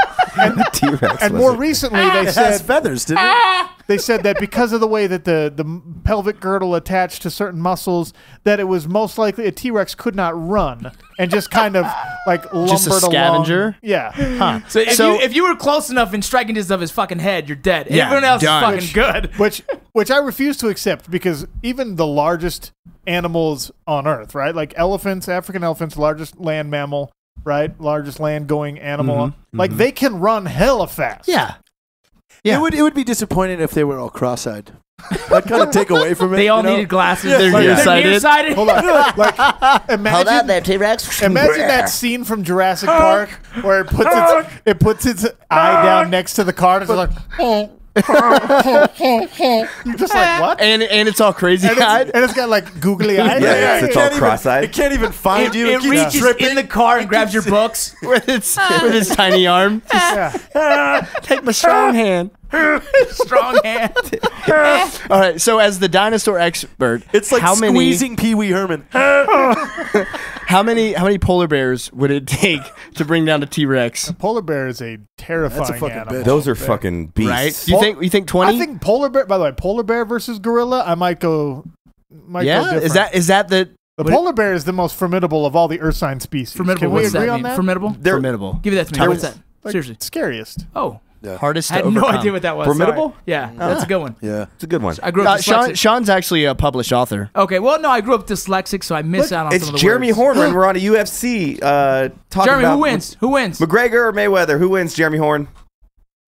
T-Rex. and more it? recently ah, they It has said feathers, didn't it? Ah. they said that because of the way that the the pelvic girdle attached to certain muscles, that it was most likely a T Rex could not run and just kind of like lumbered Just a along. scavenger? Yeah. So if, So- you, if you were close enough in striking distance of his fucking head, you're dead. Yeah, Everyone else done. is fucking good. which which I refuse to accept because even the largest animals on Earth, right? Like elephants, African elephants, largest land mammal, right? Largest land going animal. Mm-hmm. Like mm-hmm. they can run hella fast. Yeah. Yeah. It would it would be disappointing if they were all cross-eyed. I'd kind of take away from it. They all you know? needed glasses. They're They're nearsighted. nearsighted. Hold on. like imagine there, T Rex. Imagine that scene from Jurassic Park where it puts its it puts its eye down next to the car and it's like You're just like what? And and it's all crazy And it's, eyed. and it's got like googly eyes. Yeah, Yeah, it's it all can't even- cross-eyed. It can't even find It, you. it keeps reaches tripping. in the car and grabs your books. with its with its tiny arm. Yeah. Take my strong hand. Strong hand. All right. So as the dinosaur expert, It's like how many squeezing Pee Wee Herman. how many how many polar bears would it take to bring down a T Rex? Polar bear is a terrifying fucking animal. bitch. Those are fucking beasts. Right? You think you think twenty? I think polar bear. By the way, polar bear versus gorilla. I might go. Might go yeah. different. Is that is that the the polar bear is the most formidable of all the Earth sign species? Formidable. Can we What's agree that on mean? that? Formidable. They're formidable? Give me that to me. Tell What's me- that? Like, Seriously. scariest. Oh, Hardest I to had no idea what that was. Formidable? Sorry. Yeah, that's a good one. Yeah. It's a good one. I grew up Uh, Sean, dyslexic. Sean's actually a published author. Okay, well, no, I grew up dyslexic, so I miss out on It's some of the Jeremy words. Horn when we're on a UFC uh, talking Jeremy, about who wins? Who wins? McGregor or Mayweather? Who wins? Jeremy Horn.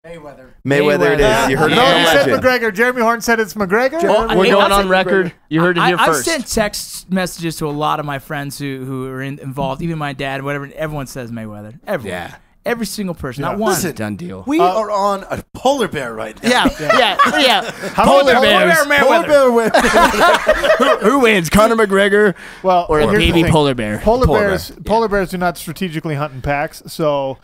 Mayweather. Mayweather, it is. You heard it No, from you said. McGregor. Jeremy Horn said it's McGregor. Well, We're Hey, going I'll on say record. You heard it I, here I've first. sent text messages to a lot of my friends who who are in, involved, even my dad, whatever. Everyone says Mayweather. Everyone. Yeah. Every single person. Not one. Listen, Done deal. We uh, are on a polar bear right now. yeah, yeah, yeah. How Polar many bears. Polar bear, Polar bear wins. Who wins? Conor McGregor Well, or a here's the baby thing. polar bear? Polar, Polar bears. Polar bears do not strategically hunt in packs. So,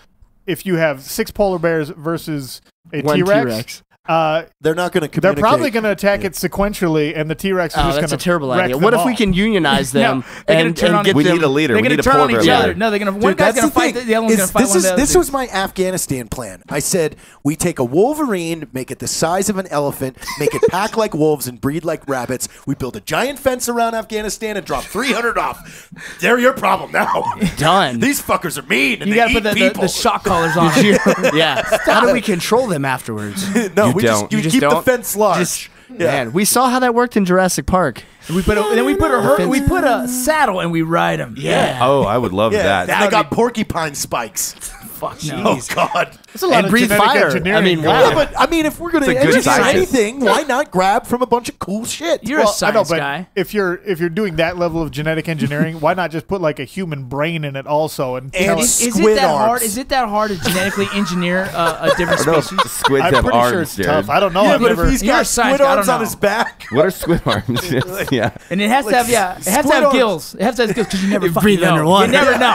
if you have six polar bears versus a One T-Rex, T-Rex. Uh, They're not going to they're probably going to attack it sequentially, and the T-Rex is Oh, just going that's a terrible idea. What if we can unionize them No, and, turn and on- get We them? need a leader. They're We gonna need a turn polar on bear each other. leader. No, they're gonna. One Dude, guy's gonna fight. The, the other one's gonna fight this one is of this was my Afghanistan plan. I said we take a wolverine, make it the size of an elephant, make it pack like wolves and breed like rabbits. We build a giant fence around Afghanistan and drop 300 off. They're your problem now. Done. These fuckers are mean. And You gotta put the, the, the shock collars on. yeah. How do we control them afterwards? no, You we don't. just you, You just keep the don't? fence large. Just- Man, we saw how that worked in Jurassic Park. we put a, and then we put a her, we put a saddle and we ride him. Yeah. Oh, I would love yeah, that. and they got porcupine spikes. Fuck no. Oh God. It's a lot And of breathe fire. I mean, wow. Yeah, but I mean, if we're going to It's a good engineer scientist. anything, why not grab from a bunch of cool shit? You're a Well, I know, science but guy. if you're if you're doing that level of genetic engineering, why not just put like a human brain in it also and, And it- Is, is Squid it that hard? Is it that hard to genetically engineer uh, a different no, species? squids I'm have pretty arms, sure it's Jarred. tough. I don't know. yeah, I've but never, if he's You're got squid arms on his back, What are squid arms? Yeah. And it has to have yeah, it has to have gills. It has to have gills because you never breathe underwater. You never know,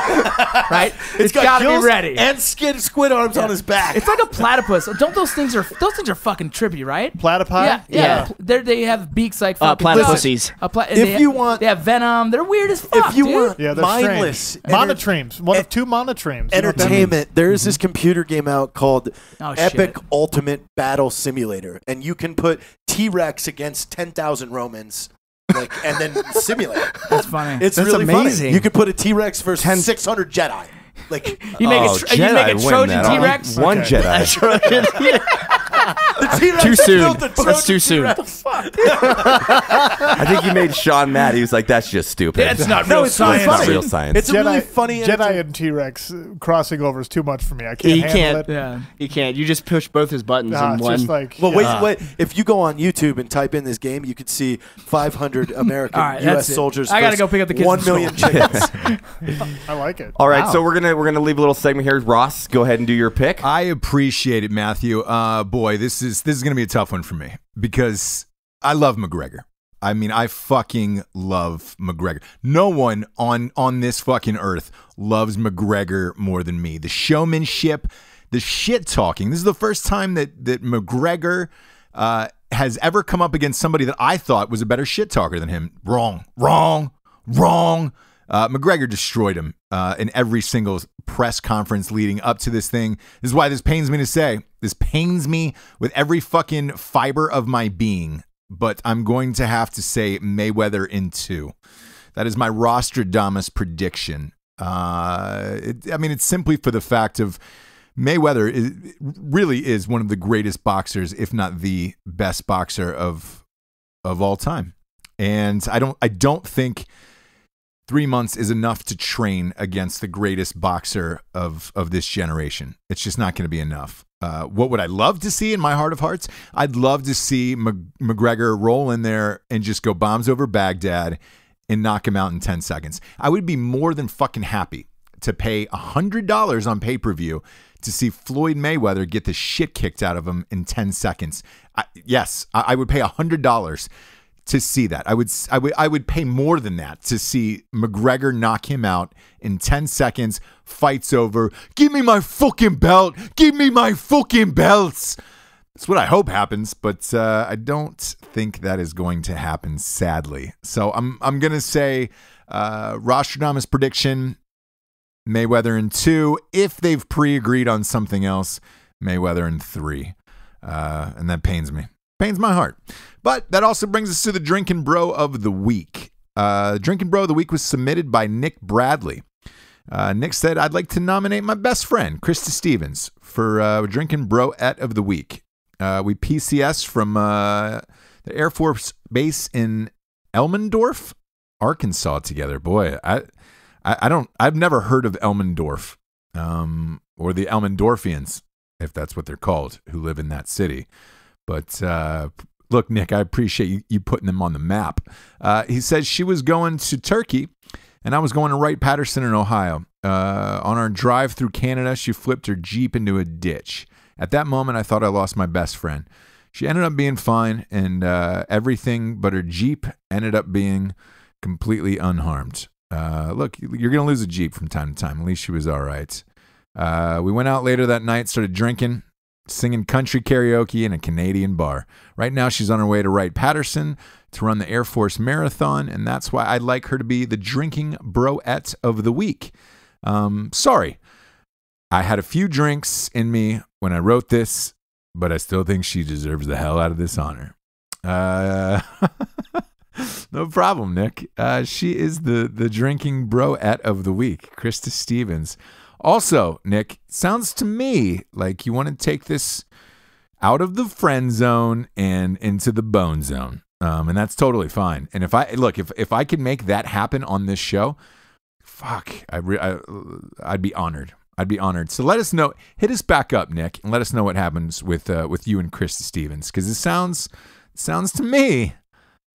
right? it's got gotta gills be ready. and skin squid arms on his back. It's like a platypus. Don't those things are those things are fucking trippy, right? platypi. Yeah, yeah. Yeah. They're, they have beaks like Uh, fucking platypuses. A pla- If they you ha- want- they have venom. They're weird as fuck. if you dude. want Yeah, they're mindless enter- monotremes. One of two monotremes. You know what that means? entertainment, there is this computer game out called Oh, Epic shit. Ultimate Battle Simulator, and you can put T Rex against ten thousand Romans, like, and then simulate. it. that's funny. It's That's really amazing. funny. You could put a T Rex versus six hundred Jedi. Like you make oh, a tr- you make a Trojan. T Rex. One Okay. Jedi. the T Rex Too soon. the That's too soon. T-Rex. I think you made Sean mad. He was like, "That's just stupid." That's not No, real it's really science. Not real science. It's a really funny Jedi and T Rex crossing over is too much for me. I can't He can't. it. Yeah. You can't. You just push both his buttons Nah, in it's one. just like Well, wait, yeah. wait. If you go on YouTube and type in this game, you could see 500 American All right, U.S. soldiers. I gotta go pick up the kids million chickens. I like it. All right, Wow. so we're gonna we're gonna leave a little segment here. Ross, go ahead and do your pick. I appreciate it, Matthew. Uh, boy, this is this is gonna be a tough one for me because I love McGregor. I mean, I fucking love McGregor. No one on on this fucking earth loves McGregor more than me. The showmanship, the shit talking. This is the first time that that McGregor uh, has ever come up against somebody that I thought was a better shit talker than him. Wrong, wrong, wrong. Uh, McGregor destroyed him uh, in every single press conference leading up to this thing. This is why this pains me to say. This pains me with every fucking fiber of my being. But I'm going to have to say Mayweather in two. That is my Rostradamus prediction. Uh, it, I mean, it's simply for the fact of Mayweather is, really is one of the greatest boxers, if not the best boxer of of all time. And I don't I don't think three months is enough to train against the greatest boxer of of this generation. It's just not going to be enough. Uh, what would I love to see in my heart of hearts? I'd love to see Mc- McGregor roll in there and just go bombs over Baghdad and knock him out in 10 seconds. I would be more than fucking happy to pay $100 on pay per view to see Floyd Mayweather get the shit kicked out of him in 10 seconds. I, yes, I, I would pay $100 to see that. I would I would I would pay more than that to see McGregor knock him out in 10 seconds, fights over. Give me my fucking belt. Give me my fucking belts. That's what I hope happens, but uh, I don't think that is going to happen, sadly. So I'm I'm gonna say uh, Rostradamus prediction: Mayweather in two. If they've pre-agreed on something else, Mayweather in three, uh, and that pains me, pains my heart. But that also brings us to the drinking bro of the week. Uh, drinking bro of the week was submitted by Nick Bradley. Uh, Nick said, "I'd like to nominate my best friend, Krista Stevens, for uh, drinking bro et of the week." Uh, we PCS from uh, the Air Force Base in Elmendorf, Arkansas, together. Boy, I, I, I don't, I've never heard of Elmendorf, um, or the Elmendorfians, if that's what they're called, who live in that city. But uh, look, Nick, I appreciate you, you putting them on the map. Uh, he says she was going to Turkey, and I was going to Wright Patterson in Ohio. Uh, on our drive through Canada, she flipped her Jeep into a ditch. At that moment, I thought I lost my best friend. She ended up being fine, and uh, everything but her Jeep ended up being completely unharmed. Uh, look, you're going to lose a Jeep from time to time. At least she was all right. Uh, we went out later that night, started drinking, singing country karaoke in a Canadian bar. Right now, she's on her way to Wright Patterson to run the Air Force Marathon, and that's why I'd like her to be the drinking broette of the week. Um, sorry, I had a few drinks in me when I wrote this, but I still think she deserves the hell out of this honor. Uh, no problem, Nick. Uh, she is the the drinking broette of the week, Krista Stevens. Also, Nick, sounds to me like you want to take this out of the friend zone and into the bone zone. Um, and that's totally fine. And if I look, if if I could make that happen on this show, fuck, I, re- I I'd be honored. I'd be honored. So let us know. Hit us back up, Nick, and let us know what happens with uh, with you and Krista Stevens because it sounds sounds to me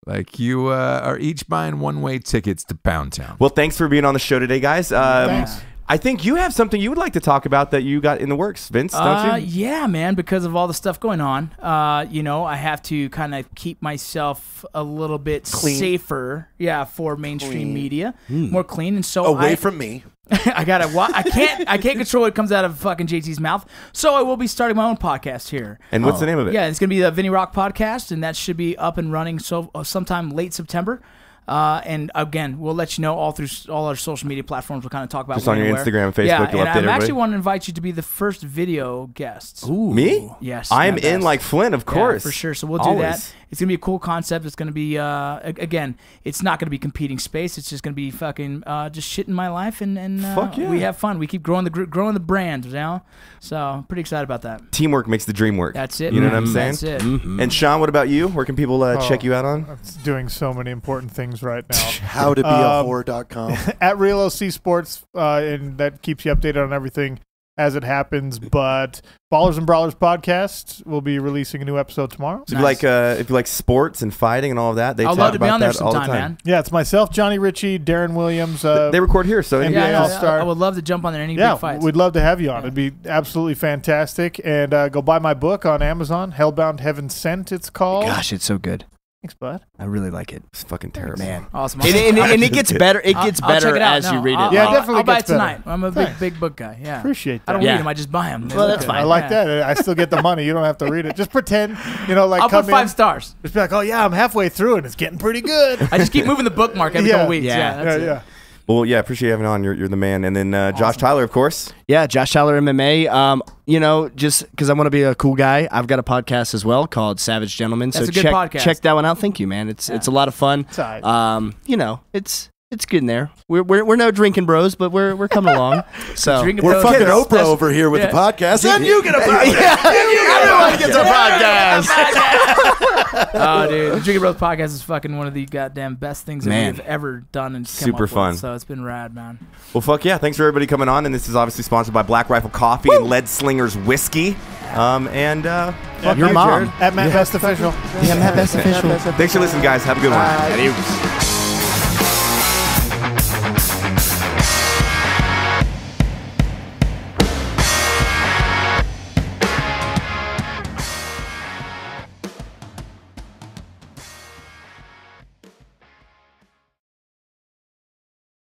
like you uh, are each buying one way tickets to Pound Town. Well, thanks for being on the show today, guys. Um, Thanks. I think you have something you would like to talk about that you got in the works, Vince, don't Uh, you? yeah, man. Because of all the stuff going on, uh, you know, I have to kind of keep myself a little bit safer. Yeah, for mainstream media, more clean, and so Away I, from me. I gotta. Wa- I can't. I can't control what comes out of fucking JT's mouth. So I will be starting my own podcast here. And what's the name of it? Yeah, it's gonna be the Vinny Rock podcast, and that should be up and running so uh, sometime late September. Uh, and again, we'll let you know all through all our social media platforms. We'll kind of talk about Just on your Instagram and where. Yeah, Facebook, you'll and update I'm everybody? actually want to invite you to be the first video guest. Ooh, Me? Yes, I'm in like Flint, of Yeah, course. for sure. So we'll do Always. that. It's gonna be a cool concept. It's gonna be uh, again, it's not gonna be competing space. It's just gonna be fucking uh, just shit in my life, and and uh, Fuck yeah. we have fun. We keep growing the gr- growing the brand, you know. So I'm pretty excited about that. Teamwork makes the dream work. That's it. You know what. I'm saying? That's it. And Sean, what about you? Where can people uh, check Oh. you out on? It's doing so many important things right now. How to be Um, a whore.com. At Real OC Sports, uh, and that keeps you updated on everything as it happens. But Ballers and Brawlers podcast will be releasing a new episode tomorrow. So if you like uh, if you like sports and fighting and all of that, they I'd talk love to about be on there that all the sometime, time. man. Yeah, it's myself, Johnny Ritchie, Darren Williams. Uh, they record here, so and anybody Yeah, Yeah, I, else? I would love to jump on there any yeah, big fights. we'd love to have you on. It'd be absolutely fantastic. And uh, go buy my book on Amazon, Hellbound Heaven Sent. It's called. Gosh, it's so good. Thanks, bud. I really like it, It's fucking terrible. man. awesome. And, and, and it gets better. It I'll- gets I'll check better it out. as No, you read I'll, it. Yeah, I'll, definitely I'll buy it gets better. tonight. I'm a big, Thanks. big book guy. Yeah. Appreciate that. I don't Yeah. read them. I just buy them. Well, that's fine. I like that. I still get the money. You don't have to read it. Just pretend, you know, like I'll come put five in, stars. just be like, oh yeah, I'm halfway through and it's getting pretty good. I just keep moving the bookmark every Yeah. couple weeks. Yeah, Yeah. that's yeah, it. yeah. Well, yeah, appreciate you having on. You're, you're the man. And then uh, Josh Tyler, of course. Yeah, Josh Tyler MMA. Um, you know, just because I want to be a cool guy, I've got a podcast as well called Savage Gentlemen. That's so a good check podcast. check that one out. Thank you, man. It's it's a lot of fun. It's all right. Um, you know, it's it's good in there. We're we're, we're no drinking bros, but we're we're coming along. So Drinking We're Bros fucking is Oprah special- over here with Yeah. the podcast. Then you get a podcast. Everyone gets a podcast. Oh, dude, the Drinking Bros podcast is fucking one of the goddamn best things that Man. we've ever done and come Super up with, fun. so it's been rad, man. Well, fuck yeah. Thanks for everybody coming on. And this is obviously sponsored by Black Rifle Coffee and Lead Slingers Whiskey. Um, and uh, fuck Your you, mom. Jarred. At Mat Best Official. Yeah, Mat Best official. Thanks for listening, guys. Have a good one. Adios.